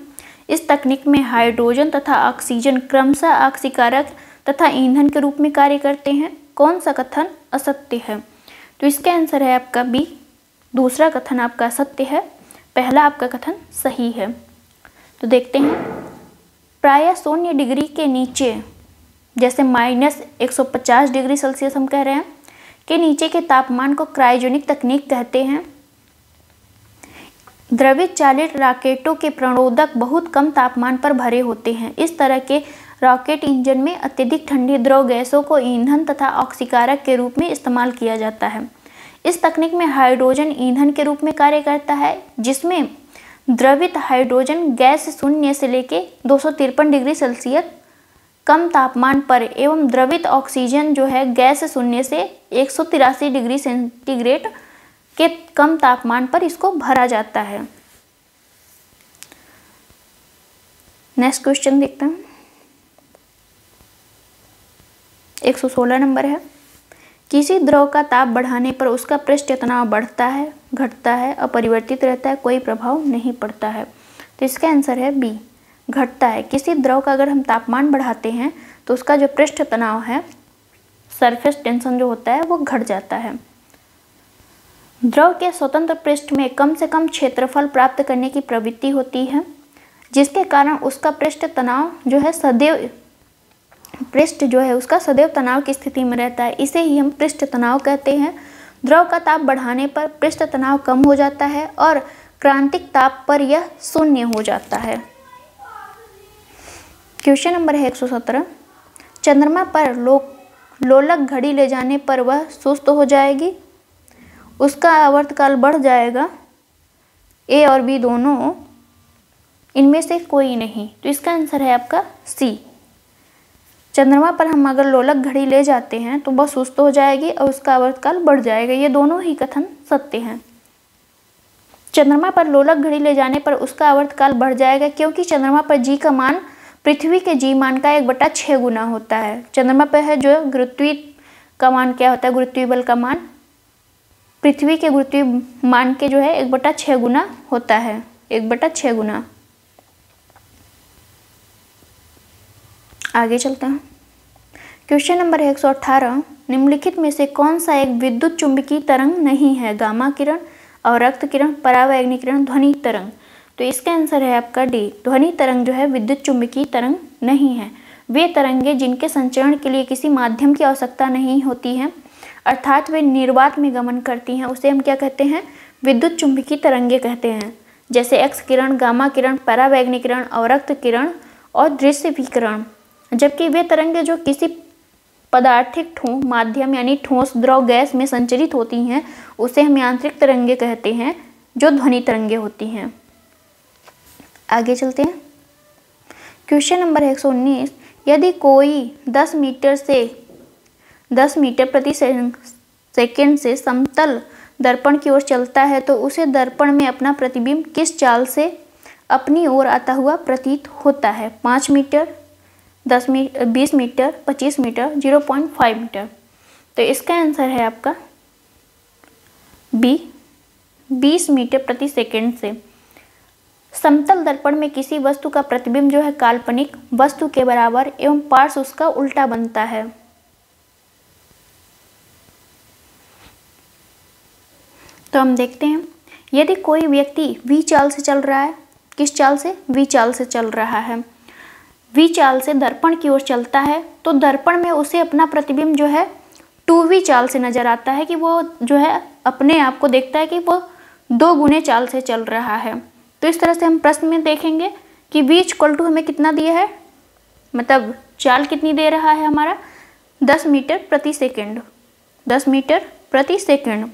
इस तकनीक में हाइड्रोजन तथा ऑक्सीजन क्रमशः ऑक्सीकारक तथा ईंधन के रूप में कार्य करते हैं। कौन सा कथन असत्य है? तो इसका आंसर है आपका बी। दूसरा कथन आपका सत्य है। पहला आपका कथन सही है। तो देखते हैं। प्राय शून्य डिग्री के नीचे, जैसे माइनस एक डिग्री सेल्सियस हम कह रहे हैं, के नीचे के तापमान को क्रायोजेनिक तकनीक कहते हैं। द्रवित चालित राकेटों के प्रणोदक बहुत कम तापमान पर भरे होते हैं। इस तरह के रॉकेट इंजन में अत्यधिक ठंडी द्रव गैसों को ईंधन तथा ऑक्सीकारक के रूप में इस्तेमाल किया जाता है। इस तकनीक में हाइड्रोजन ईंधन के रूप में कार्य करता है, जिसमें द्रवित हाइड्रोजन गैस शून्य से लेके दो सौ तिरपन डिग्री सेल्सियस कम तापमान पर एवं द्रवित ऑक्सीजन जो है गैस शून्य से एक सौ तिरासी डिग्री सेंटीग्रेड के कम तापमान पर इसको भरा जाता है। नेक्स्ट क्वेश्चन देखते हैं। 116 नंबर है। किसी द्रव का ताप बढ़ाने पर उसका पृष्ठ तनाव बढ़ता है, घटता है, अपरिवर्तित रहता है, कोई प्रभाव नहीं पड़ता है। तो इसका आंसर है बी, घटता है। किसी द्रव का अगर हम तापमान बढ़ाते हैं तो उसका जो पृष्ठ तनाव है सरफेस टेंशन जो होता है, वो घट जाता है। द्रव के स्वतंत्र पृष्ठ में कम से कम क्षेत्रफल प्राप्त करने की प्रवृत्ति होती है, जिसके कारण उसका पृष्ठ तनाव जो है सदैव पृष्ठ जो है उसका सदैव तनाव की स्थिति में रहता है। इसे ही हम पृष्ठ तनाव कहते हैं। द्रव का ताप बढ़ाने पर पृष्ठ तनाव कम हो जाता है और क्रांतिक ताप पर यह शून्य हो जाता है। क्वेश्चन नंबर है 117 चंद्रमा पर लो लोलक घड़ी ले जाने पर वह सुस्त हो जाएगी। उसका आवर्तकाल बढ़ जाएगा। ए और बी दोनों, इनमें से कोई नहीं। तो इसका आंसर है आपका सी। चंद्रमा पर हम अगर लोलक घड़ी ले जाते हैं तो बहुत सुस्त हो जाएगी और उसका आवर्तकाल बढ़ जाएगा। ये दोनों ही कथन सत्य हैं। चंद्रमा पर लोलक घड़ी ले जाने पर उसका आवर्तकाल बढ़ जाएगा, क्योंकि चंद्रमा पर जी का मान पृथ्वी के जी मान का एक बटा छः गुना होता है। चंद्रमा पर है जो गुरुत्वी का मान क्या होता है? गुरुत्वी बल का मान। पृथ्वी के गुरुत्वी मान के जो है एक बटा छः गुना होता है। एक बटा छः गुना। आगे चलते हैं। क्वेश्चन नंबर 118 निम्नलिखित में से कौन सा एक विद्युत चुंबकीय तरंग नहीं है? गामा किरण और रक्त किरण, परावैग्निक किरण, ध्वनि तरंग। तो इसका आंसर है आपका डी ध्वनि तरंग जो है विद्युत चुंबकीय तरंग नहीं है। वे तरंगे जिनके संचरण के लिए किसी माध्यम की आवश्यकता नहीं होती है। अर्थात वे निर्वात में गमन करती हैं। उसे हम क्या कहते हैं? विद्युत चुंबकीय तरंगे कहते हैं। जैसे एक्स किरण, गामा किरण, परावैग्निक किरण और रक्त किरण और दृश्य विकिरण। जबकि वे तरंगे जो किसी पदार्थिक ठोस माध्यम यानी ठोस द्रव गैस में संचरित होती हैं, उसे हम यांत्रिक तरंगे कहते हैं, जो ध्वनि तरंगे होती हैं। आगे चलते हैं। क्वेश्चन नंबर 119 यदि कोई 10 मीटर से 10 मीटर प्रति सेकेंड से समतल दर्पण की ओर चलता है तो उसे दर्पण में अपना प्रतिबिंब किस चाल से अपनी ओर आता हुआ प्रतीत होता है? पाँच मीटर दस मी, बीस मीटर, पच्चीस meter, zero point five meter. तो इसका आंसर है आपका बी बीस मीटर प्रति सेकंड से। समतल दर्पण में किसी वस्तु का प्रतिबिंब जो है काल्पनिक वस्तु के बराबर एवं पार्श्व उसका उल्टा बनता है। तो हम देखते हैं, यदि कोई व्यक्ति वी चाल से चल रहा है, किस चाल से? वी चाल से चल रहा है। वी चाल से दर्पण की ओर चलता है तो दर्पण में उसे अपना प्रतिबिंब जो है, टू वी चाल से नज़र आता है कि वो जो है, अपने आप को देखता है कि वो दो गुने चाल से चल रहा है। तो इस तरह से हम प्रश्न में देखेंगे कि वी इक्वल टू हमें कितना दिया है? मतलब चाल कितनी दे रहा है हमारा? दस मीटर प्रति सेकेंड। दस मीटर प्रति सेकेंड।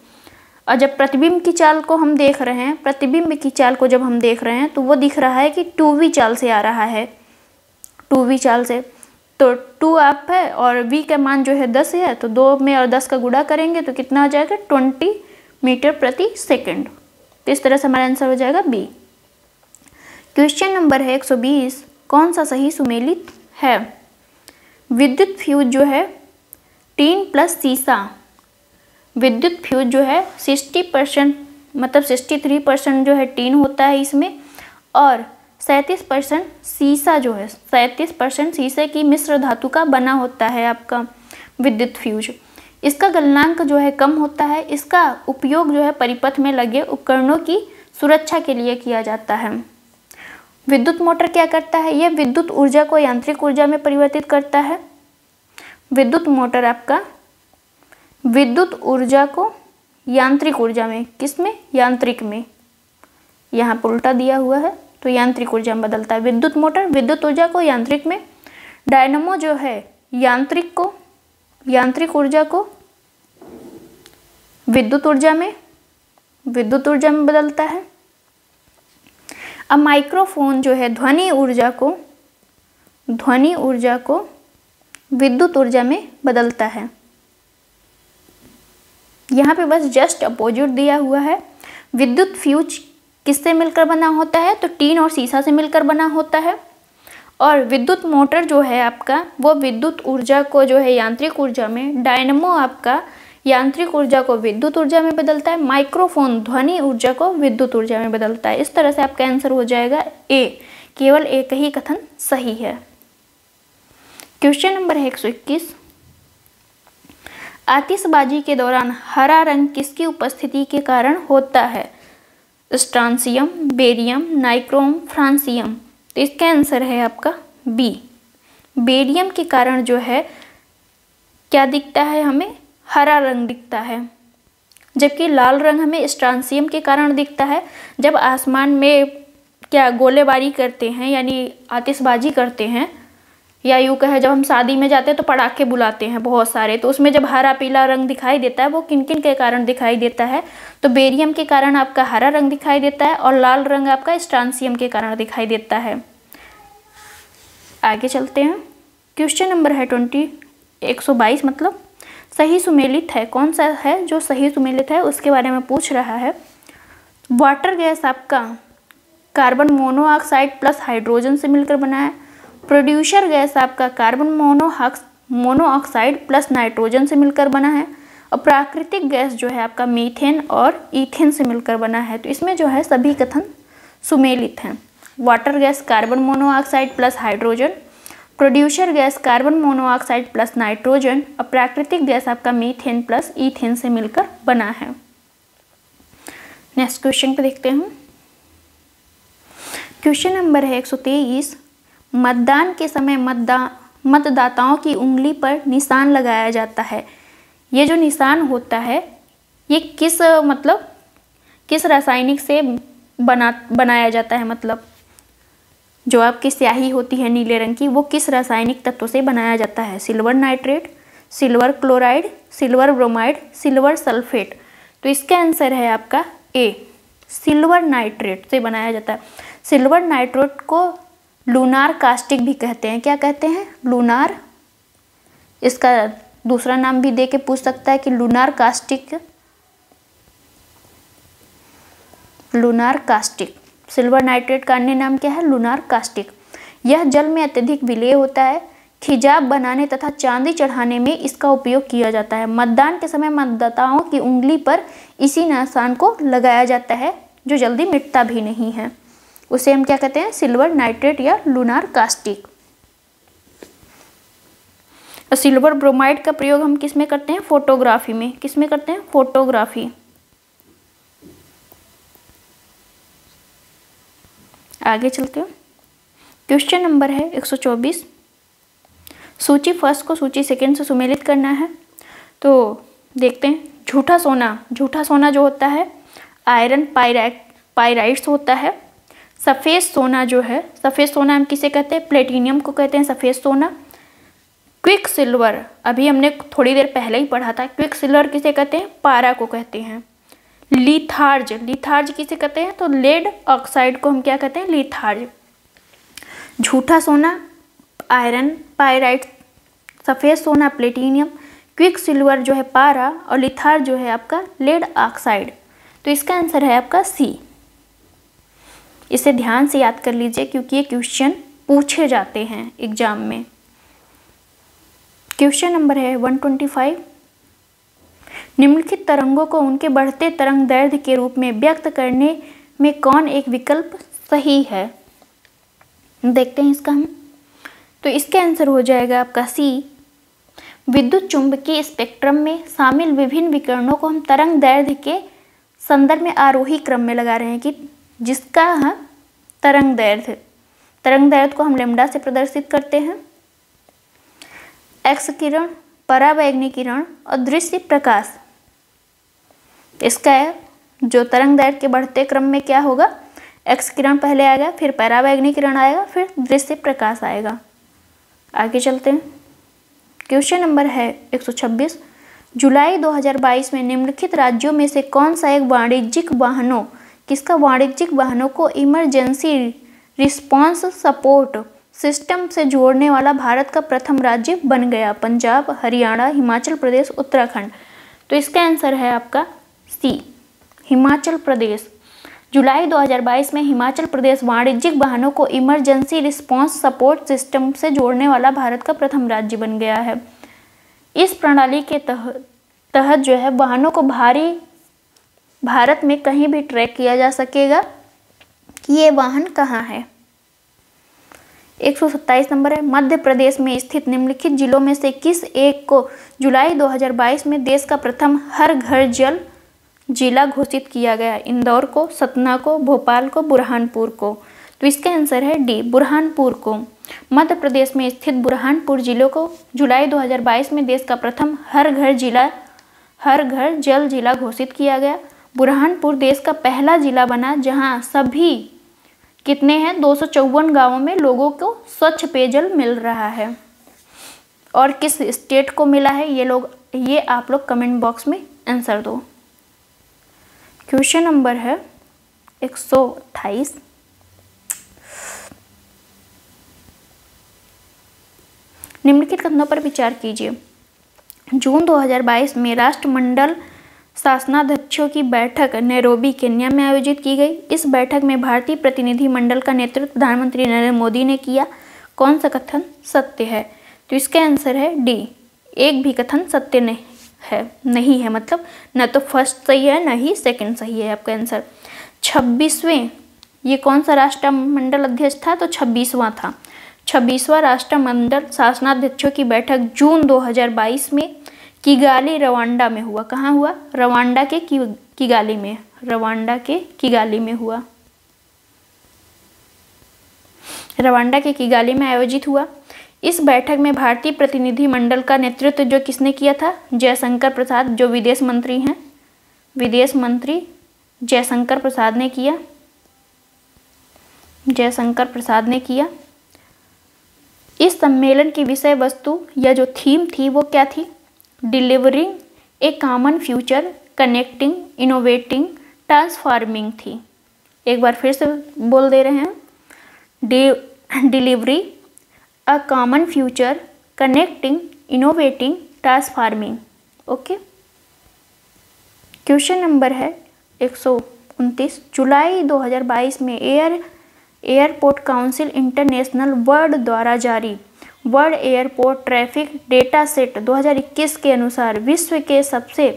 और जब प्रतिबिंब की चाल को हम देख रहे हैं, प्रतिबिंब की चाल को जब हम देख रहे हैं तो वो दिख रहा है कि टू वी चाल से आ रहा है। टू वी चाल से। तो टू आप है और वी का मान जो है दस है तो दो में और दस का गुड़ा करेंगे तो कितना हो जाएगा? ट्वेंटी मीटर प्रति सेकेंड। तो इस तरह से हमारा आंसर हो जाएगा बी। क्वेश्चन नंबर है 120 कौन सा सही सुमेलित है? विद्युत फ्यूज जो है, टीन प्लस सीसा। विद्युत फ्यूज जो है, सिक्सटी परसेंट मतलब सिक्सटी थ्री परसेंट जो है टीन होता है इसमें और सैंतीस परसेंट सीसा जो है, सैंतीस परसेंट शीशे की मिश्र धातु का बना होता है आपका विद्युत फ्यूज। इसका गलनांक जो है कम होता है, इसका उपयोग जो है परिपथ में लगे उपकरणों की सुरक्षा के लिए किया जाता है। विद्युत मोटर क्या करता है? यह विद्युत ऊर्जा को यांत्रिक ऊर्जा में परिवर्तित करता है। विद्युत मोटर आपका विद्युत ऊर्जा को यांत्रिक ऊर्जा में, किसमें? यांत्रिक में। यहाँ पर उल्टा दिया हुआ है। तो यांत्रिक ऊर्जा में बदलता है। विद्युत मोटर, विद्युत ऊर्जा को यांत्रिक में डायनमो जो है, यांत्रिक को, यांत्रिक ऊर्जा को विद्युत ऊर्जा में, विद्युत ऊर्जा में बदलता है। अब माइक्रोफोन जो है, ध्वनि ऊर्जा को, ध्वनि ऊर्जा को विद्युत ऊर्जा में बदलता है। यहाँ पे बस जस्ट अपोजिट दिया हुआ है। विद्युत फ्यूज किससे मिलकर बना होता है? तो टीन और सीसा से मिलकर बना होता है। और विद्युत मोटर जो है आपका, वो विद्युत ऊर्जा को जो है यांत्रिक ऊर्जा में, डायनमो आपका यांत्रिक ऊर्जा को विद्युत ऊर्जा में बदलता है, माइक्रोफोन ध्वनि ऊर्जा को विद्युत ऊर्जा में बदलता है। इस तरह से आपका आंसर हो जाएगा ए। केवल एक ही कथन सही है। क्वेश्चन नंबर है एक सौ इक्कीस। आतिशबाजी के दौरान हरा रंग किसकी उपस्थिति के कारण होता है? Strontium, barium, nichrome, francium. तो इसका आंसर है आपका बी बेरियम के कारण जो है, क्या दिखता है हमें? हरा रंग दिखता है। जबकि लाल रंग हमें स्ट्रांसियम के कारण दिखता है। जब आसमान में क्या गोलेबारी करते हैं, यानी आतिशबाजी करते हैं या यूँ कहे, जब हम शादी में जाते हैं तो पटाखे बुलाते हैं बहुत सारे तो उसमें जब हरा पीला रंग दिखाई देता है, वो किन किन के कारण दिखाई देता है? तो बेरियम के कारण आपका हरा रंग दिखाई देता है और लाल रंग आपका स्ट्रांसियम के कारण दिखाई देता है। आगे चलते हैं। क्वेश्चन नंबर है ट्वेंटी, एक सौ बाईस मतलब। सही सुमेलित है, कौन सा है जो सही सुमेलित है, उसके बारे में पूछ रहा है। वाटर गैस आपका कार्बन मोनोऑक्साइड प्लस हाइड्रोजन से मिलकर बना है। प्रोड्यूसर गैस आपका कार्बन मोनोहक्स मोनोऑक्साइड प्लस नाइट्रोजन से मिलकर बना है। और प्राकृतिक गैस जो है आपका मीथेन और ईथेन से मिलकर बना है। तो इसमें जो है सभी कथन सुमेलित हैं। Water gas carbon monoxide plus hydrogen, producer gas carbon monoxide plus nitrogen, और प्राकृतिक गैस आपका मीथेन प्लस ईथेन से मिलकर बना है। नेक्स्ट क्वेश्चन पे देखते हैं क्वेश्चन नंबर है एक सौ तेईस। मतदान के समय मतदान मतदाताओं की उंगली पर निशान लगाया जाता है। ये जो निशान होता है, ये किस मतलब किस रासायनिक से बना, बनाया जाता है मतलब? जो आपकी स्याही होती है नीले रंग की, वो किस रासायनिक तत्व से बनाया जाता है? Silver nitrate, silver chloride, silver bromide, silver sulphate. तो इसका आंसर है आपका ए, सिल्वर नाइट्रेट से बनाया जाता है। सिल्वर नाइट्रेट को लूनार कास्टिक भी कहते हैं। क्या कहते हैं? लूनार इसका दूसरा नाम भी दे के पूछ सकता है कि lunar caustic lunar caustic silver nitrate का अन्य नाम क्या है? लूनार कास्टिक यह जल में अत्यधिक विलय होता है। खिजाब बनाने तथा चांदी चढ़ाने में इसका उपयोग किया जाता है। मतदान के समय मतदाताओं की उंगली पर इसी निशान को लगाया जाता है, जो जल्दी मिटता भी नहीं है। उसे हम क्या कहते हैं? सिल्वर नाइट्रेट या लूनार कास्टिक सिल्वर ब्रोमाइड का प्रयोग हम किसमें करते हैं? फोटोग्राफी में. किसमें करते हैं? फोटोग्राफी आगे चलते हैं। क्वेश्चन नंबर है 124 सूची फ़र्स्ट को सूची सेकंड से सुमेलित करना है। तो देखते हैं। झूठा सोना. झूठा सोना जो होता है आयरन पायराइट पायराइट्स होता है। सफ़ेद सोना जो है, सफ़ेद सोना हम किसे कहते हैं? प्लेटिनियम को कहते हैं सफ़ेद सोना। क्विक सिल्वर अभी हमने थोड़ी देर पहले ही पढ़ा था। क्विक सिल्वर किसे कहते हैं? पारा को कहते हैं। लिथार्ज लिथार्ज किसे कहते हैं? तो लेड ऑक्साइड को हम क्या कहते हैं? लिथार्ज झूठा सोना आयरन पायराइट सफ़ेद सोना प्लेटिनियम क्विक सिल्वर जो है पारा और लिथार जो है आपका लेड ऑक्साइड तो इसका आंसर है आपका सी इसे ध्यान से याद कर लीजिए क्योंकि ये क्वेश्चन पूछे जाते हैं एग्ज़ाम में। क्वेश्चन नंबर है 125 निम्नलिखित तरंगों को उनके बढ़ते तरंग दैर्ध्य के रूप में व्यक्त करने में कौन एक विकल्प सही है? देखते हैं इसका हम। तो इसके आंसर हो जाएगा आपका सी विद्युत चुंबकीय स्पेक्ट्रम में शामिल विभिन्न विकिरणों को हम तरंग दैर्ध्य के संदर्भ में आरोही क्रम में लगा रहे हैं कि जिसका हम तरंग दैर्ध्य। तरंग दैर्ध्य को हम लेमडा से प्रदर्शित करते हैं। एक्स किरण, परावैग्नि किरण और दृश्य प्रकाश। इसका जो तरंग दैर्ध्य के बढ़ते क्रम में क्या होगा? एक्स किरण पहले आएगा, फिर परावैग्नि किरण आएगा, फिर दृश्य प्रकाश आएगा। आगे चलते हैं। क्वेश्चन नंबर है 126 जुलाई 2022 में निम्नलिखित राज्यों में से कौन सा एक वाणिज्यिक वाहनों किसका वाणिज्यिक वाहनों को इमरजेंसी रिस्पांस सपोर्ट सिस्टम से जोड़ने वाला भारत का प्रथम राज्य बन गया, पंजाब, हरियाणा, हिमाचल प्रदेश, उत्तराखंड। तो इसका आंसर है आपका सी, हिमाचल प्रदेश। जुलाई 2022 में हिमाचल प्रदेश वाणिज्यिक वाहनों को इमरजेंसी रिस्पांस सपोर्ट सिस्टम से जोड़ने वाला भारत का प्रथम राज्य बन गया है। इस प्रणाली के तहत तहत जो है, वाहनों को भारी भारत में कहीं भी ट्रैक किया जा सकेगा कि ये वाहन कहाँ है। 127 नंबर है। मध्य प्रदेश में स्थित निम्नलिखित जिलों में से किस एक को जुलाई 2022 में देश का प्रथम हर घर जल जिला घोषित किया गया? इंदौर को, सतना को, भोपाल को, बुरहानपुर को। तो इसका आंसर है डी, बुरहानपुर को। मध्य प्रदेश में स्थित बुरहानपुर ज़िले को जुलाई 2022 में देश का प्रथम हर घर जिला, हर घर जल जिला घोषित किया गया। बुरहानपुर देश का पहला जिला बना, जहाँ सभी कितने हैं? दो सौ चौवन गाँवों में लोगों को स्वच्छ पेयजल मिल रहा है। और किस स्टेट को मिला है? ये लोग, ये आप लोग कमेंट बॉक्स में आंसर दो। क्वेश्चन नंबर है एक सौ अट्ठाईस। निम्नलिखित कथनों पर विचार कीजिए। जून 2022 में राष्ट्रमंडल शासनाध्यक्षों की बैठक नैरोबी, केन्या में आयोजित की गई। इस बैठक में भारतीय प्रतिनिधि मंडल का नेतृत्व प्रधानमंत्री नरेंद्र मोदी ने किया। कौन सा कथन सत्य है? तो इसका आंसर है डी। एक भी कथन सत्य नहीं है नहीं है मतलब न तो फ़र्स्ट सही है, न ही सेकंड सही है आपका आंसर। छब्बीसवें, ये कौन सा राष्ट्रमंडल अध्यक्ष था? तो छब्बीसवां था। छब्बीसवां राष्ट्रमंडल शासनाध्यक्षों की बैठक जून 2022 में। किगाली रवांडा में हुआ। कहाँ हुआ? रवांडा के किगाली में। रवांडा के किगाली में हुआ। रवांडा के किगाली में आयोजित हुआ। इस बैठक में भारतीय प्रतिनिधि मंडल का नेतृत्व जो किसने किया था? जयशंकर प्रसाद, जो विदेश मंत्री हैं। विदेश मंत्री जयशंकर प्रसाद ने किया। जयशंकर प्रसाद ने किया। इस सम्मेलन की विषय वस्तु या जो थीम थी वो क्या थी? Delivering a common future connecting innovating transforming थी। एक बार फिर से बोल दे रहे हैं। Delivery a common future connecting innovating transforming okay? Question number है एक सौ उनतीस। जुलाई 2022 में air, airport council international world द्वारा जारी। World airport traffic data set 2021 के अनुसार विश्व के सबसे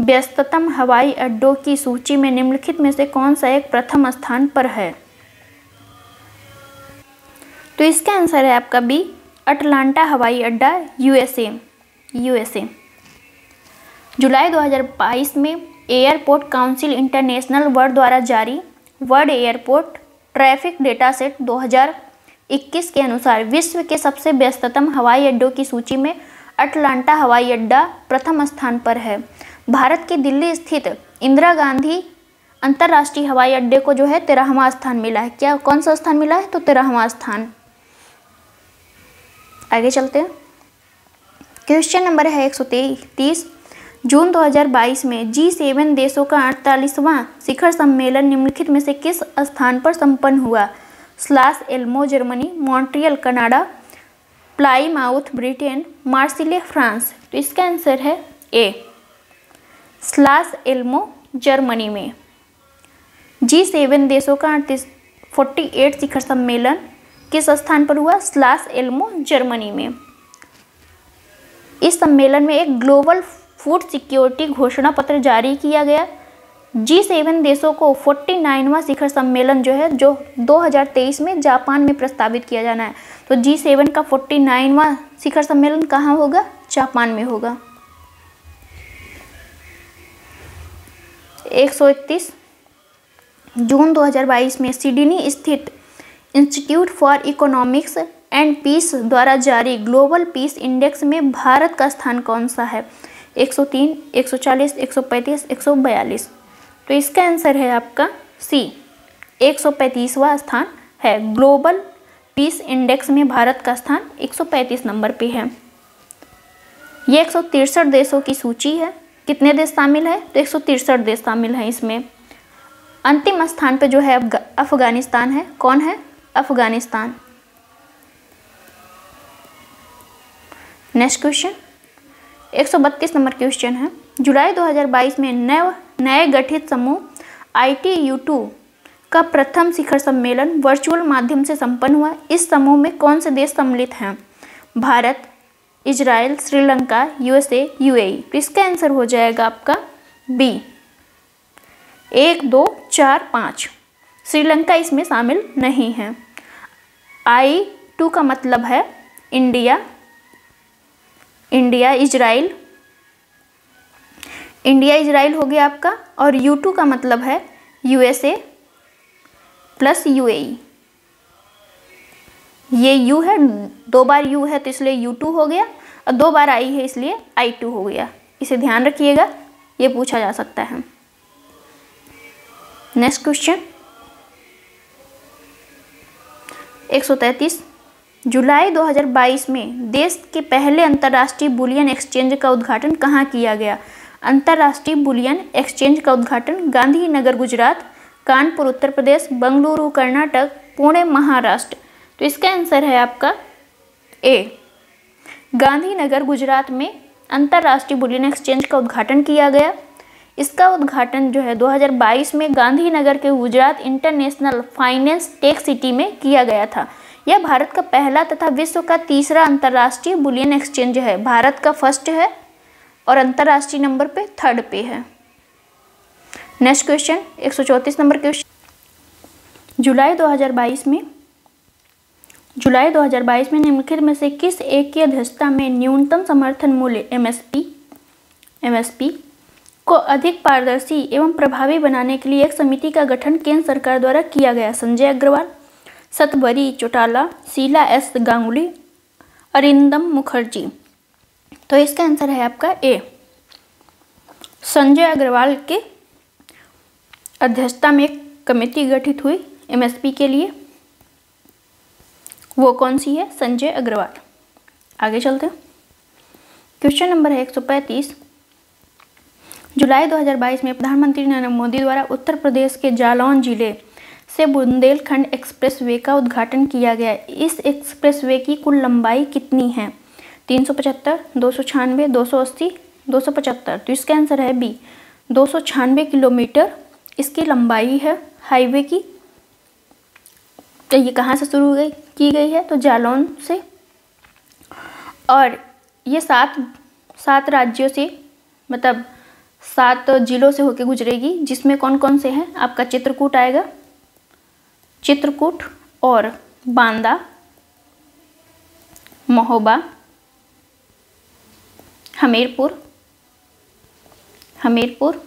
व्यस्ततम हवाई अड्डों की सूची में निम्नलिखित में से कौन सा एक प्रथम स्थान पर है? तो इसका आंसर है आपका बी, अटलांटा हवाई अड्डा, यूएसए। यूएसए। जुलाई 2022 में एयरपोर्ट काउंसिल इंटरनेशनल वर्ल्ड द्वारा जारी world airport traffic data set 2021 के अनुसार विश्व के सबसे व्यस्ततम हवाई अड्डों की सूची में अटलांटा हवाई अड्डा प्रथम स्थान पर है। भारत के दिल्ली स्थित इंदिरा गांधी अंतर्राष्ट्रीय हवाई अड्डे को जो है तेरहवा स्थान मिला है। क्या कौन सा स्थान मिला है? तो तेरहवा स्थान। आगे चलते हैं। क्वेश्चन नंबर है एक सौ तीस जून 2022 में जी सेवन देशों का अड़तालीसवां शिखर सम्मेलन निम्नलिखित में से किस स्थान पर संपन्न हुआ? Schloss Elmau Germany Montreal Canada Plymouth Britain Marseille France तो इसका आंसर है ए स्लास एल्मो जर्मनी में. जी सेवन देशों का अड़तीस फोर्टी एट शिखर सम्मेलन किस स्थान पर हुआ? स्लास एल्मो जर्मनी में. इस सम्मेलन में एक ग्लोबल फ़ूड सिक्योरिटी घोषणा पत्र जारी किया गया। जी सेवन देशों को फोर्टी नाइनवा शिखर सम्मेलन जो है जो 2023 में जापान में प्रस्तावित किया जाना है। तो जी सेवन का फोर्टी नाइनवा शिखर सम्मेलन कहाँ होगा? जापान में होगा। एक सौ इकतीस। जून 2022 में सिडनी स्थित institute for economics and peace द्वारा जारी ग्लोबल पीस इंडेक्स में भारत का स्थान कौन सा है? 103, 140, 135, 142 तो इसका आंसर है आपका सी। 135वां स्थान है। ग्लोबल पीस इंडेक्स में भारत का स्थान 135 नंबर पे है। ये एक देशों की सूची है। कितने देश शामिल है? तो एक देश शामिल हैं इसमें। अंतिम स्थान पे जो है अफ़गानिस्तान है। कौन है? Afghanistan. Next question. 132 number question है। जुलाई 2022 में नए नए गठित समूह आई टी यू टू का प्रथम शिखर सम्मेलन वर्चुअल माध्यम से संपन्न हुआ। इस समूह में कौन से देश सम्मिलित हैं? Bharat, Israel, Sri Lanka USA UAE तो इसका आंसर हो जाएगा आपका बी एक, दो, चार, पाँच। श्रीलंका इसमें शामिल नहीं है। आई टू का मतलब है India India, Israel India Israel हो गया आपका और यू टू का मतलब है यूएसए प्लस यूएई। ये यू है, दो बार यू है तो इसलिए यू टू हो गया और दो बार आई है इसलिए आई टू हो गया। इसे ध्यान रखिएगा, ये पूछा जा सकता है। Next question. 133 जुलाई 2022 में देश के पहले अंतर्राष्ट्रीय बुलियन एक्सचेंज का उद्घाटन कहाँ किया गया? अंतर्राष्ट्रीय बुलियन एक्सचेंज का उद्घाटन गांधीनगर, गुजरात, कानपुर, उत्तर प्रदेश, बंगलुरु, कर्नाटक, पुणे, महाराष्ट्र। तो इसका आंसर है आपका ए। गांधीनगर, गुजरात में अंतर्राष्ट्रीय बुलियन एक्सचेंज का उद्घाटन किया गया। इसका उद्घाटन जो है 2022 में गांधीनगर के Gujarat international finance tech city में किया गया था। यह भारत का पहला तथा विश्व का तीसरा अंतर्राष्ट्रीय बुलियन एक्सचेंज है। भारत का फ़र्स्ट है। और अंतर्राष्ट्रीय नंबर पे थर्ड पे है। नेक्स्ट क्वेश्चन एक नंबर क्वेश्चन जुलाई 2022 में, जुलाई 2022 में निम्नलिखित में से किस एक की अध्यक्षता में न्यूनतम समर्थन मूल्य एमएसपी एमएसपी को अधिक पारदर्शी एवं प्रभावी बनाने के लिए एक समिति का गठन केंद्र सरकार द्वारा किया गया? संजय अग्रवाल, सतबरी चौटाला, शीला एस गांगुली, अरिंदम मुखर्जी। तो इसका आंसर है आपका ए। संजय अग्रवाल के अध्यक्षता में एक कमेटी गठित हुई एमएसपी के लिए। वो कौन सी है? संजय अग्रवाल। आगे चलते हैं। क्वेश्चन नंबर है 135 जुलाई 2022 में प्रधानमंत्री नरेंद्र मोदी द्वारा उत्तर प्रदेश के जालौन ज़िले से बुंदेलखंड एक्सप्रेसवे का उद्घाटन किया गया। इस एक्सप्रेसवे की कुल लंबाई कितनी है? तीन सौ पचहत्तर, दो सौ छियानवे, दो सौ अस्सी, दो सौ पचहत्तर। तो इसका आंसर है बी। दो सौ छियानवे किलोमीटर इसकी लंबाई है, हाईवे की। तो ये कहाँ से शुरू गई, की गई है तो जालौन से। और ये सात सात राज्यों से मतलब सात जिलों से होकर गुजरेगी, जिसमें कौन कौन से हैं? आपका चित्रकूट आएगा। चित्रकूट और बांदा, महोबा हमीरपुर हमीरपुर,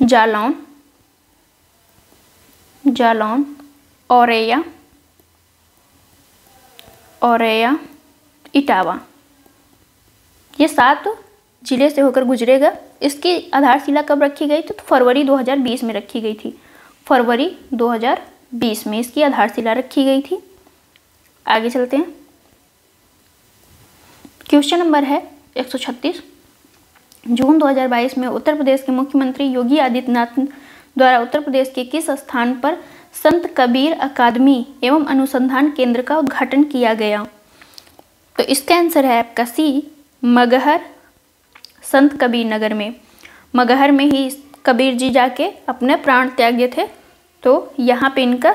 जालौन जालौन, औरैया औरैया, इटावा। ये सात ज़िले से होकर गुजरेगा इसकी आधारशिला कब रखी गई तो फरवरी 2020 में रखी गई थी। फरवरी 2020 में इसकी आधारशिला रखी गई थी। आगे चलते हैं। क्वेश्चन नंबर है 136 जून 2022 में उत्तर प्रदेश के मुख्यमंत्री योगी आदित्यनाथ द्वारा उत्तर प्रदेश के किस स्थान पर संत कबीर अकादमी एवं अनुसंधान केंद्र का उद्घाटन किया गया? तो इसका आंसर है आपका सी, मगहर, संत कबीर नगर में। मगहर में ही कबीर जी जाके अपने प्राण त्यागे थे तो यहाँ पे इनका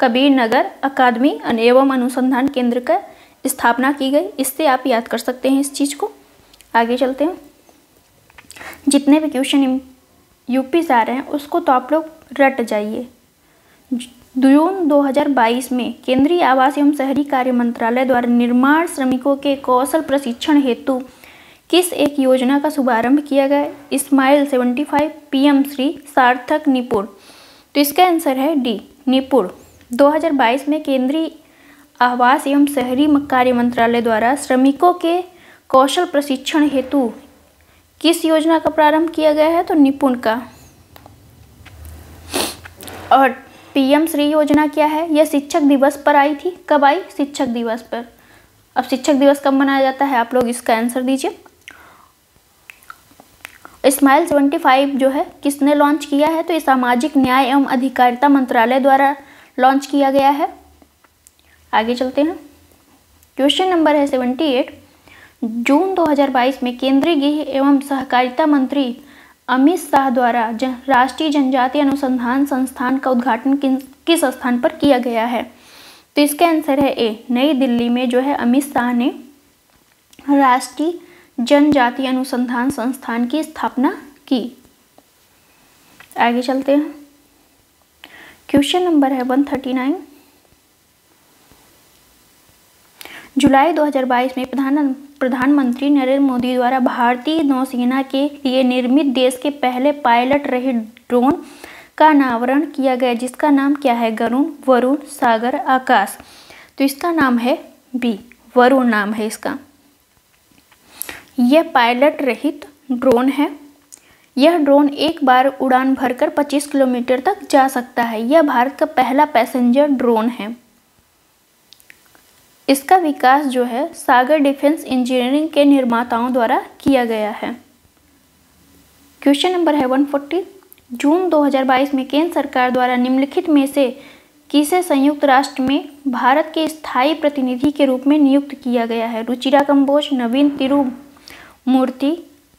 कबीर नगर अकादमी एवं अनुसंधान केंद्र का स्थापना की गई। इससे आप याद कर सकते हैं इस चीज़ को। आगे चलते हैं। जितने भी क्वेश्चन यूपी से आ रहे हैं, उसको तो आप लोग रट जाइए। जून 2022 में केंद्रीय आवास एवं शहरी कार्य मंत्रालय द्वारा निर्माण श्रमिकों के कौशल प्रशिक्षण हेतु किस एक योजना का शुभारंभ किया गया इस्माइल 75 पीएम श्री सार्थक निपुण। तो इसका आंसर है डी, निपुण। 2022 में केंद्रीय आवास एवं शहरी कार्य मंत्रालय द्वारा श्रमिकों के कौशल प्रशिक्षण हेतु किस योजना का प्रारंभ किया गया है? तो निपुण का। और पीएम श्री योजना क्या है? यह शिक्षक दिवस पर आई थी। कब आई? शिक्षक दिवस पर। अब शिक्षक दिवस कब मनाया जाता है? आप लोग इसका आंसर दीजिए। स्माइल सेवेंटी फाइव जो है, किसने लॉन्च किया है? तो ये सामाजिक न्याय एवं अधिकारिता मंत्रालय द्वारा लॉन्च किया गया है। आगे चलते हैं। क्वेश्चन नंबर है सेवेंटी एट जून 2022 में केंद्रीय गृह एवं सहकारिता मंत्री अमित शाह द्वारा जन, राष्ट्रीय जनजातीय अनुसंधान संस्थान का उद्घाटन किन किस स्थान पर किया गया है? तो इसका आंसर है ए नई दिल्ली में जो है अमित शाह ने राष्ट्रीय जनजातीय अनुसंधान संस्थान की स्थापना की। आगे चलते हैं। क्वेश्चन नंबर है वन थर्टी नाइन जुलाई 2022 में प्रधान, प्रधानमंत्री नरेंद्र मोदी द्वारा भारतीय नौसेना के लिए निर्मित देश के पहले पायलट रहे ड्रोन का अनावरण किया गया, जिसका नाम क्या है? गरुण, वरुण, सागर, आकाश। तो इसका नाम है बी, वरुण नाम है इसका। यह पायलट रहित ड्रोन है। यह ड्रोन एक बार उड़ान भरकर 25 किलोमीटर तक जा सकता है। यह भारत का पहला पैसेंजर ड्रोन है। इसका विकास जो है सागर डिफेंस इंजीनियरिंग के निर्माताओं द्वारा किया गया है। क्वेश्चन नंबर है 140 जून 2022 में केंद्र सरकार द्वारा निम्नलिखित में से किसे संयुक्त राष्ट्र में भारत के स्थायी प्रतिनिधि के रूप में नियुक्त किया गया है? रुचिरा कंबोज नवीन तिरु मूर्ति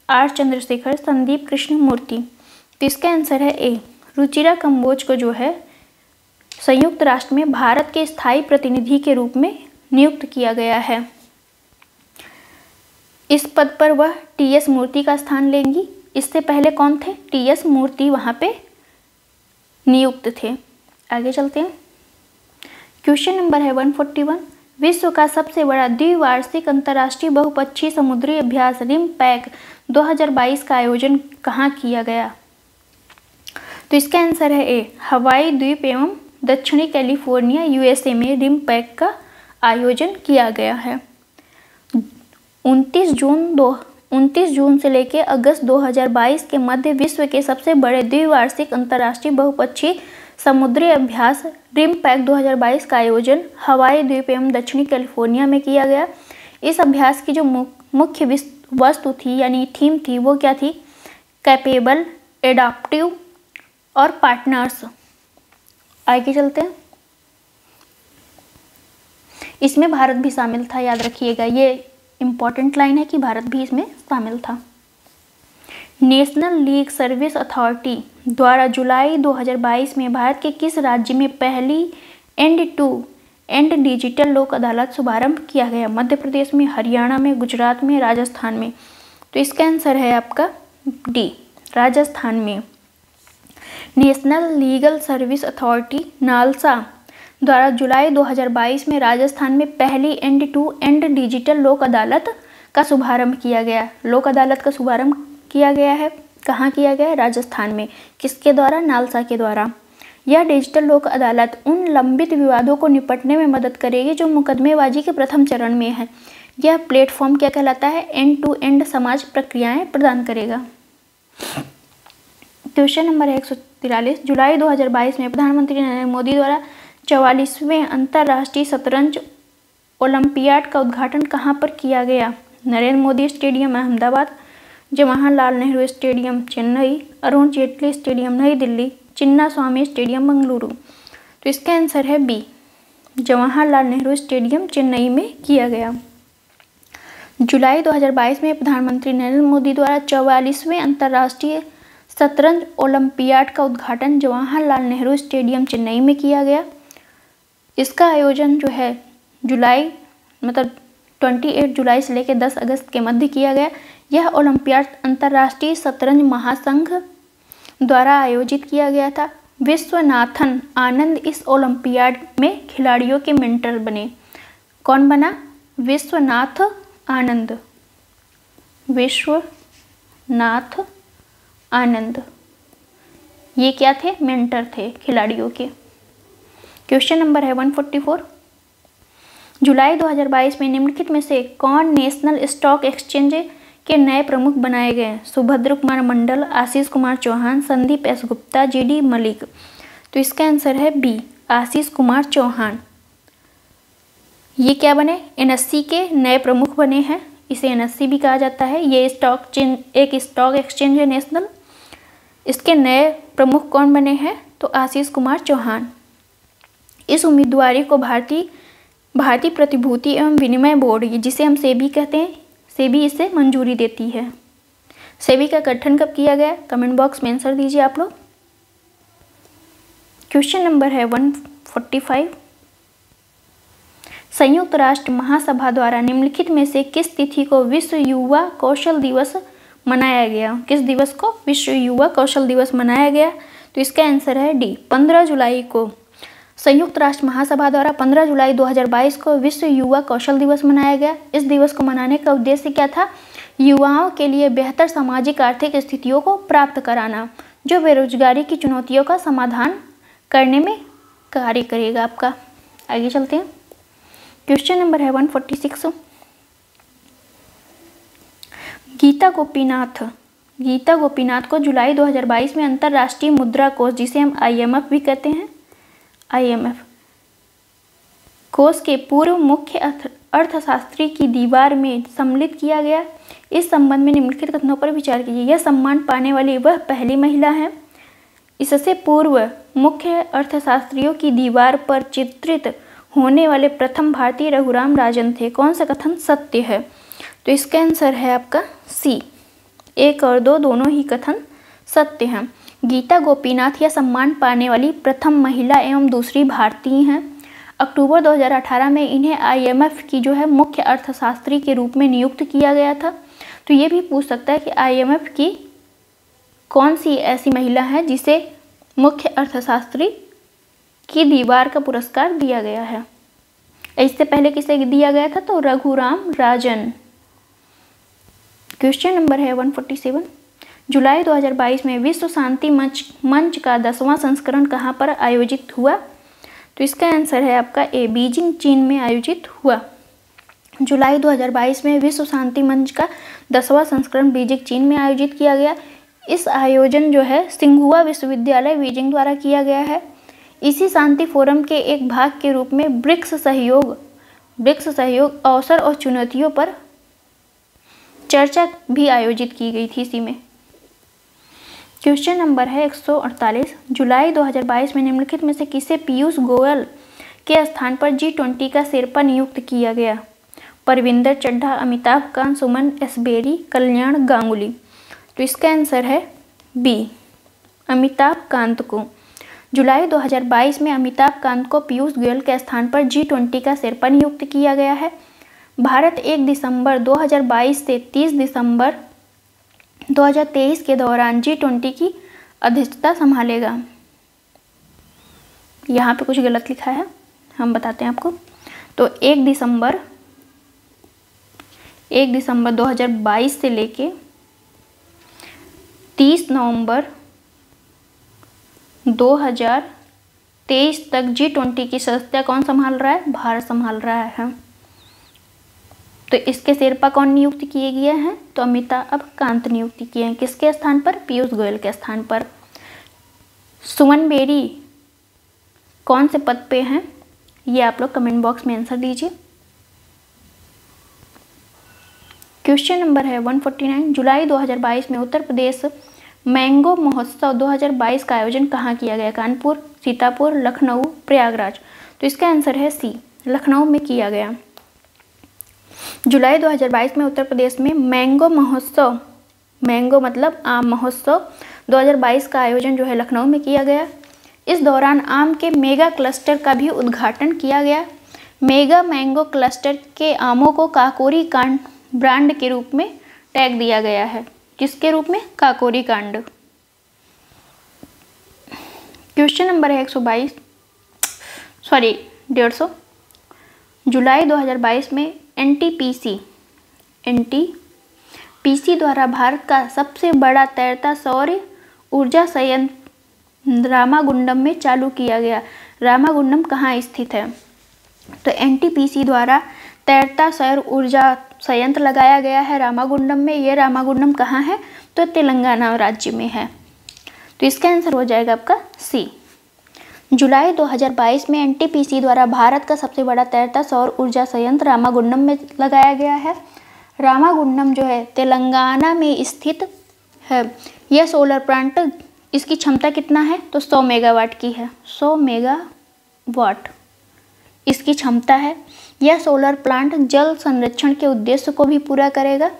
आर चंद्रशेखर, संदीप कृष्ण मूर्ति तो इसका आंसर है ए। रुचिरा कंबोज को जो है संयुक्त राष्ट्र में भारत के स्थायी प्रतिनिधि के रूप में नियुक्त किया गया है। इस पद पर वह टी एस मूर्ति का स्थान लेंगी। इससे पहले कौन थे? टी एस मूर्ति वहाँ पे नियुक्त थे। आगे चलते हैं। क्वेश्चन नंबर है वन फोर्टी वन। विश्व का सबसे बड़ा द्विवार्षिक अंतर्राष्ट्रीय बहुपक्षीय समुद्री अभ्यास रिम पैक 2022 का आयोजन कहाँ किया गया? तो इसका आंसर है ए, हवाई द्वीप एवं दक्षिणी कैलिफ़ोर्निया, यूएसए में रिम पैक का आयोजन किया गया है। 29 जून दो 29 जून से लेकर अगस्त 2022 के मध्य विश्व के सबसे बड़े द्विवार्षिक अंतर्राष्ट्रीय बहुपक्षीय समुद्री अभ्यास रिम पैक 2022 का आयोजन हवाई द्वीप एवं दक्षिणी कैलिफ़ोर्निया में किया गया। इस अभ्यास की जो मुख्य वस्तु थी यानी थीम थी वो क्या थी? कैपेबल, एडाप्टिव और पार्टनर्स। आगे चलते हैं। इसमें भारत भी शामिल था, याद रखिएगा। ये इंपॉर्टेंट लाइन है कि भारत भी इसमें शामिल था। नेशनल लीग सर्विस अथॉरिटी द्वारा जुलाई 2022 में भारत के किस राज्य में पहली एंड टू एंड डिजिटल लोक अदालत शुभारंभ किया गया? मध्य प्रदेश में, हरियाणा में, गुजरात में, राजस्थान में। तो इसका आंसर है आपका डी राजस्थान में। National legal service authority NALSA. द्वारा जुलाई 2022 में राजस्थान में पहली एंड टू एंड डिजिटल लोक अदालत का शुभारंभ किया गया। लोक अदालत का शुभारंभ किया गया है। कहाँ किया गया? है राजस्थान में। किसके द्वारा? नालसा के द्वारा। यह डिजिटल लोक अदालत उन लंबित विवादों को निपटने में मदद करेगी जो मुकदमेबाजी के प्रथम चरण में है। यह प्लेटफॉर्म क्या कहलाता है? एंड टू एंड समाज प्रक्रियाएँ प्रदान करेगा। क्वेश्चन नंबर एक सौ तिरालीस। जुलाई 2022 में प्रधानमंत्री नरेंद्र मोदी द्वारा चवालीसवें अंतर्राष्ट्रीय शतरंज ओलंपियाड का उद्घाटन कहाँ पर किया गया? Narendra Modi stadium, Ahmedabad, Jawaharlal Nehru stadium, Chennai, Arun Jaitley stadium, New Delhi Chinnaswamy stadium, Bengaluru. तो इसका आंसर है बी। जवाहरलाल नेहरू स्टेडियम चेन्नई में किया गया। जुलाई 2022 में प्रधानमंत्री नरेंद्र मोदी द्वारा चौवालीसवें अंतर्राष्ट्रीय शतरंज ओलंपियाड का उद्घाटन जवाहरलाल नेहरू स्टेडियम, चेन्नई में किया गया। इसका आयोजन जो है जुलाई मतलब 28 जुलाई से लेकर 10 अगस्त के मध्य किया गया। यह ओलंपियाड अंतर्राष्ट्रीय शतरंज महासंघ द्वारा आयोजित किया गया था। विश्वनाथन आनंद इस ओलंपियाड में खिलाड़ियों के मेंटर बने। कौन बना? विश्वनाथ आनंद। विश्वनाथ आनंद। ये क्या थे? मेंटर थे खिलाड़ियों के। क्वेश्चन नंबर है 144 जुलाई 2022 में निम्नलिखित में से कौन नेशनल स्टॉक एक्सचेंज के नए प्रमुख बनाए गए Subhadra Kumar Mandal, Ashish Kumar Chauhan, Sandeep S Gupta G D Malik. तो इसका आंसर है बी आशीष कुमार चौहान। ये क्या बने? एनएससी के नए प्रमुख बने हैं। इसे एनएससी भी कहा जाता है। ये स्टॉक चेंज एक स्टॉक एक्सचेंज है नेशनल इसके नए प्रमुख कौन बने हैं? तो आशीष कुमार चौहान। इस उम्मीदवारी को भारतीय भारतीय प्रतिभूति एवं विनिमय बोर्ड, जिसे हम सेबी कहते हैं, सेबी इसे मंजूरी देती है। सेबी का गठन कब किया गया? कमेंट बॉक्स में आंसर दीजिए आप लोग। क्वेश्चन नंबर है वन फोर्टी फाइव। संयुक्त राष्ट्र महासभा द्वारा निम्नलिखित में से किस तिथि को विश्व युवा कौशल दिवस मनाया गया? किस दिवस को विश्व युवा कौशल दिवस मनाया गया? तो इसका आंसर है डी 15 जुलाई को। संयुक्त राष्ट्र महासभा द्वारा 15 जुलाई 2022 को विश्व युवा कौशल दिवस मनाया गया। इस दिवस को मनाने का उद्देश्य क्या था? युवाओं के लिए बेहतर सामाजिक आर्थिक स्थितियों को प्राप्त कराना, जो बेरोजगारी की चुनौतियों का समाधान करने में कार्य करेगा। आपका आगे चलते हैं। क्वेश्चन नंबर है one forty six Gita Gopinath. Gita Gopinath को जुलाई 2022 में अंतर्राष्ट्रीय मुद्रा कोष, जिसे हम आईएमएफ भी कहते हैं आईएमएफ कोष के पूर्व मुख्य अर्थशास्त्री की दीवार में सम्मिलित किया गया। इस संबंध में निम्नलिखित कथनों पर विचार कीजिए। यह सम्मान पाने वाली वह पहली महिला है। इससे पूर्व मुख्य अर्थशास्त्रियों की दीवार पर चित्रित होने वाले प्रथम भारतीय रघुराम राजन थे। कौन सा कथन? सत्य है। तो इसका आंसर है आपका सी एक और दो दोनों ही कथन सत्य हैं। गीता गोपीनाथ यह सम्मान पाने वाली प्रथम महिला एवं दूसरी भारतीय हैं। अक्टूबर 2018 में इन्हें आईएमएफ की जो है मुख्य अर्थशास्त्री के रूप में नियुक्त किया गया था। तो ये भी पूछ सकता है कि आईएमएफ की कौन सी ऐसी महिला है जिसे मुख्य अर्थशास्त्री की दीवार का पुरस्कार दिया गया है। इससे पहले किसे दिया गया था? तो रघुराम राजन। क्वेश्चन नंबर है 147 जुलाई 2022 में विश्व शांति मंच मंच का दसवां संस्करण कहाँ पर आयोजित हुआ? तो इसका आंसर है आपका ए, बीजिंग, चीन में आयोजित हुआ। जुलाई 2022 में विश्व शांति मंच का दसवां संस्करण बीजिंग, चीन में आयोजित किया गया। इस आयोजन जो है, सिंघुआ विश्वविद्यालय बीजिंग द्वारा किया गया है। इसी शांति फोरम के एक भाग के रूप में ब्रिक्स सहयोग ब्रिक्स सहयोग अवसर और चुनौतियों पर चर्चा भी आयोजित की गई थी इसी में। क्वेश्चन नंबर है 148 जुलाई 2022 में निम्नलिखित में से किसे पीयूष गोयल के स्थान पर जी ट्वेंटी का शेरपा नियुक्त किया गया? परविंदर चड्ढा, अमिताभ कांत, सुमन एसबेरी, कल्याण गांगुली। तो इसका आंसर है बी अमिताभ कांत को। जुलाई 2022 में अमिताभ कांत को पीयूष गोयल के स्थान पर जी ट्वेंटी का शेरपा नियुक्त किया गया है। भारत एक दिसंबर 2022 से 30 दिसंबर 2023 के दौरान जी ट्वेंटी की अध्यक्षता संभालेगा। यहाँ पे कुछ गलत लिखा है, हम बताते हैं आपको। तो एक दिसंबर एक दिसंबर 2022 से लेके 30 नवंबर 2023 तक जी ट्वेंटी की सदस्यता कौन संभाल रहा है? भारत संभाल रहा है। तो इसके शेरपा कौन नियुक्त किए गए हैं? तो अमिता अब कांत नियुक्ति किए हैं। किसके स्थान पर? पीयूष गोयल के स्थान पर। सुमन बेरी कौन से पद पे हैं? ये आप लोग कमेंट बॉक्स में आंसर दीजिए। क्वेश्चन नंबर है 149 जुलाई 2022 में उत्तर प्रदेश मैंगो महोत्सव 2022 का आयोजन कहाँ किया गया? कानपुर, सीतापुर, लखनऊ, प्रयागराज। तो इसका आंसर है सी लखनऊ में किया गया। जुलाई 2022 में उत्तर प्रदेश में मैंगो महोत्सव, मैंगो मतलब आम महोत्सव 2022 का आयोजन जो है लखनऊ में किया गया। इस दौरान आम के मेगा क्लस्टर का भी उद्घाटन किया गया। मेगा मैंगो क्लस्टर के आमों को काकोरी कांड ब्रांड के रूप में टैग दिया गया है। किसके रूप में? काकोरी कांड। क्वेश्चन नंबर है 122 सॉरी, डेढ़ सौ। जुलाई 2022 में N T P C N T P C द्वारा भारत का सबसे बड़ा तैरता सौर ऊर्जा संयंत्र रामागुंडम में चालू किया गया। रामागुंडम कहाँ स्थित है? तो एनटीपीसी द्वारा तैरता सौर ऊर्जा संयंत्र लगाया गया है रामागुंडम में। ये रामागुंडम कहाँ है? तो तेलंगाना राज्य में है। तो इसका आंसर हो जाएगा आपका सी जुलाई 2022 में एनटीपीसी द्वारा भारत का सबसे बड़ा तैरता सौर ऊर्जा संयंत्र रामागुंडम में लगाया गया है। रामागुंडम जो है, तेलंगाना में स्थित है। यह सोलर प्लांट इसकी क्षमता कितना है? तो 100 मेगावाट की है। 100 मेगावाट इसकी क्षमता है। यह सोलर प्लांट जल संरक्षण के उद्देश्य को भी पूरा करेगा।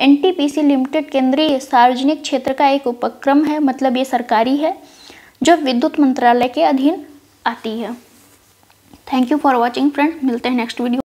एनटीपीसी लिमिटेड केंद्रीय सार्वजनिक क्षेत्र का एक उपक्रम है मतलब ये सरकारी है। जो विद्युत मंत्रालय के अधीन आती है। Thank you for watching friend मिलते हैं नेक्स्ट वीडियो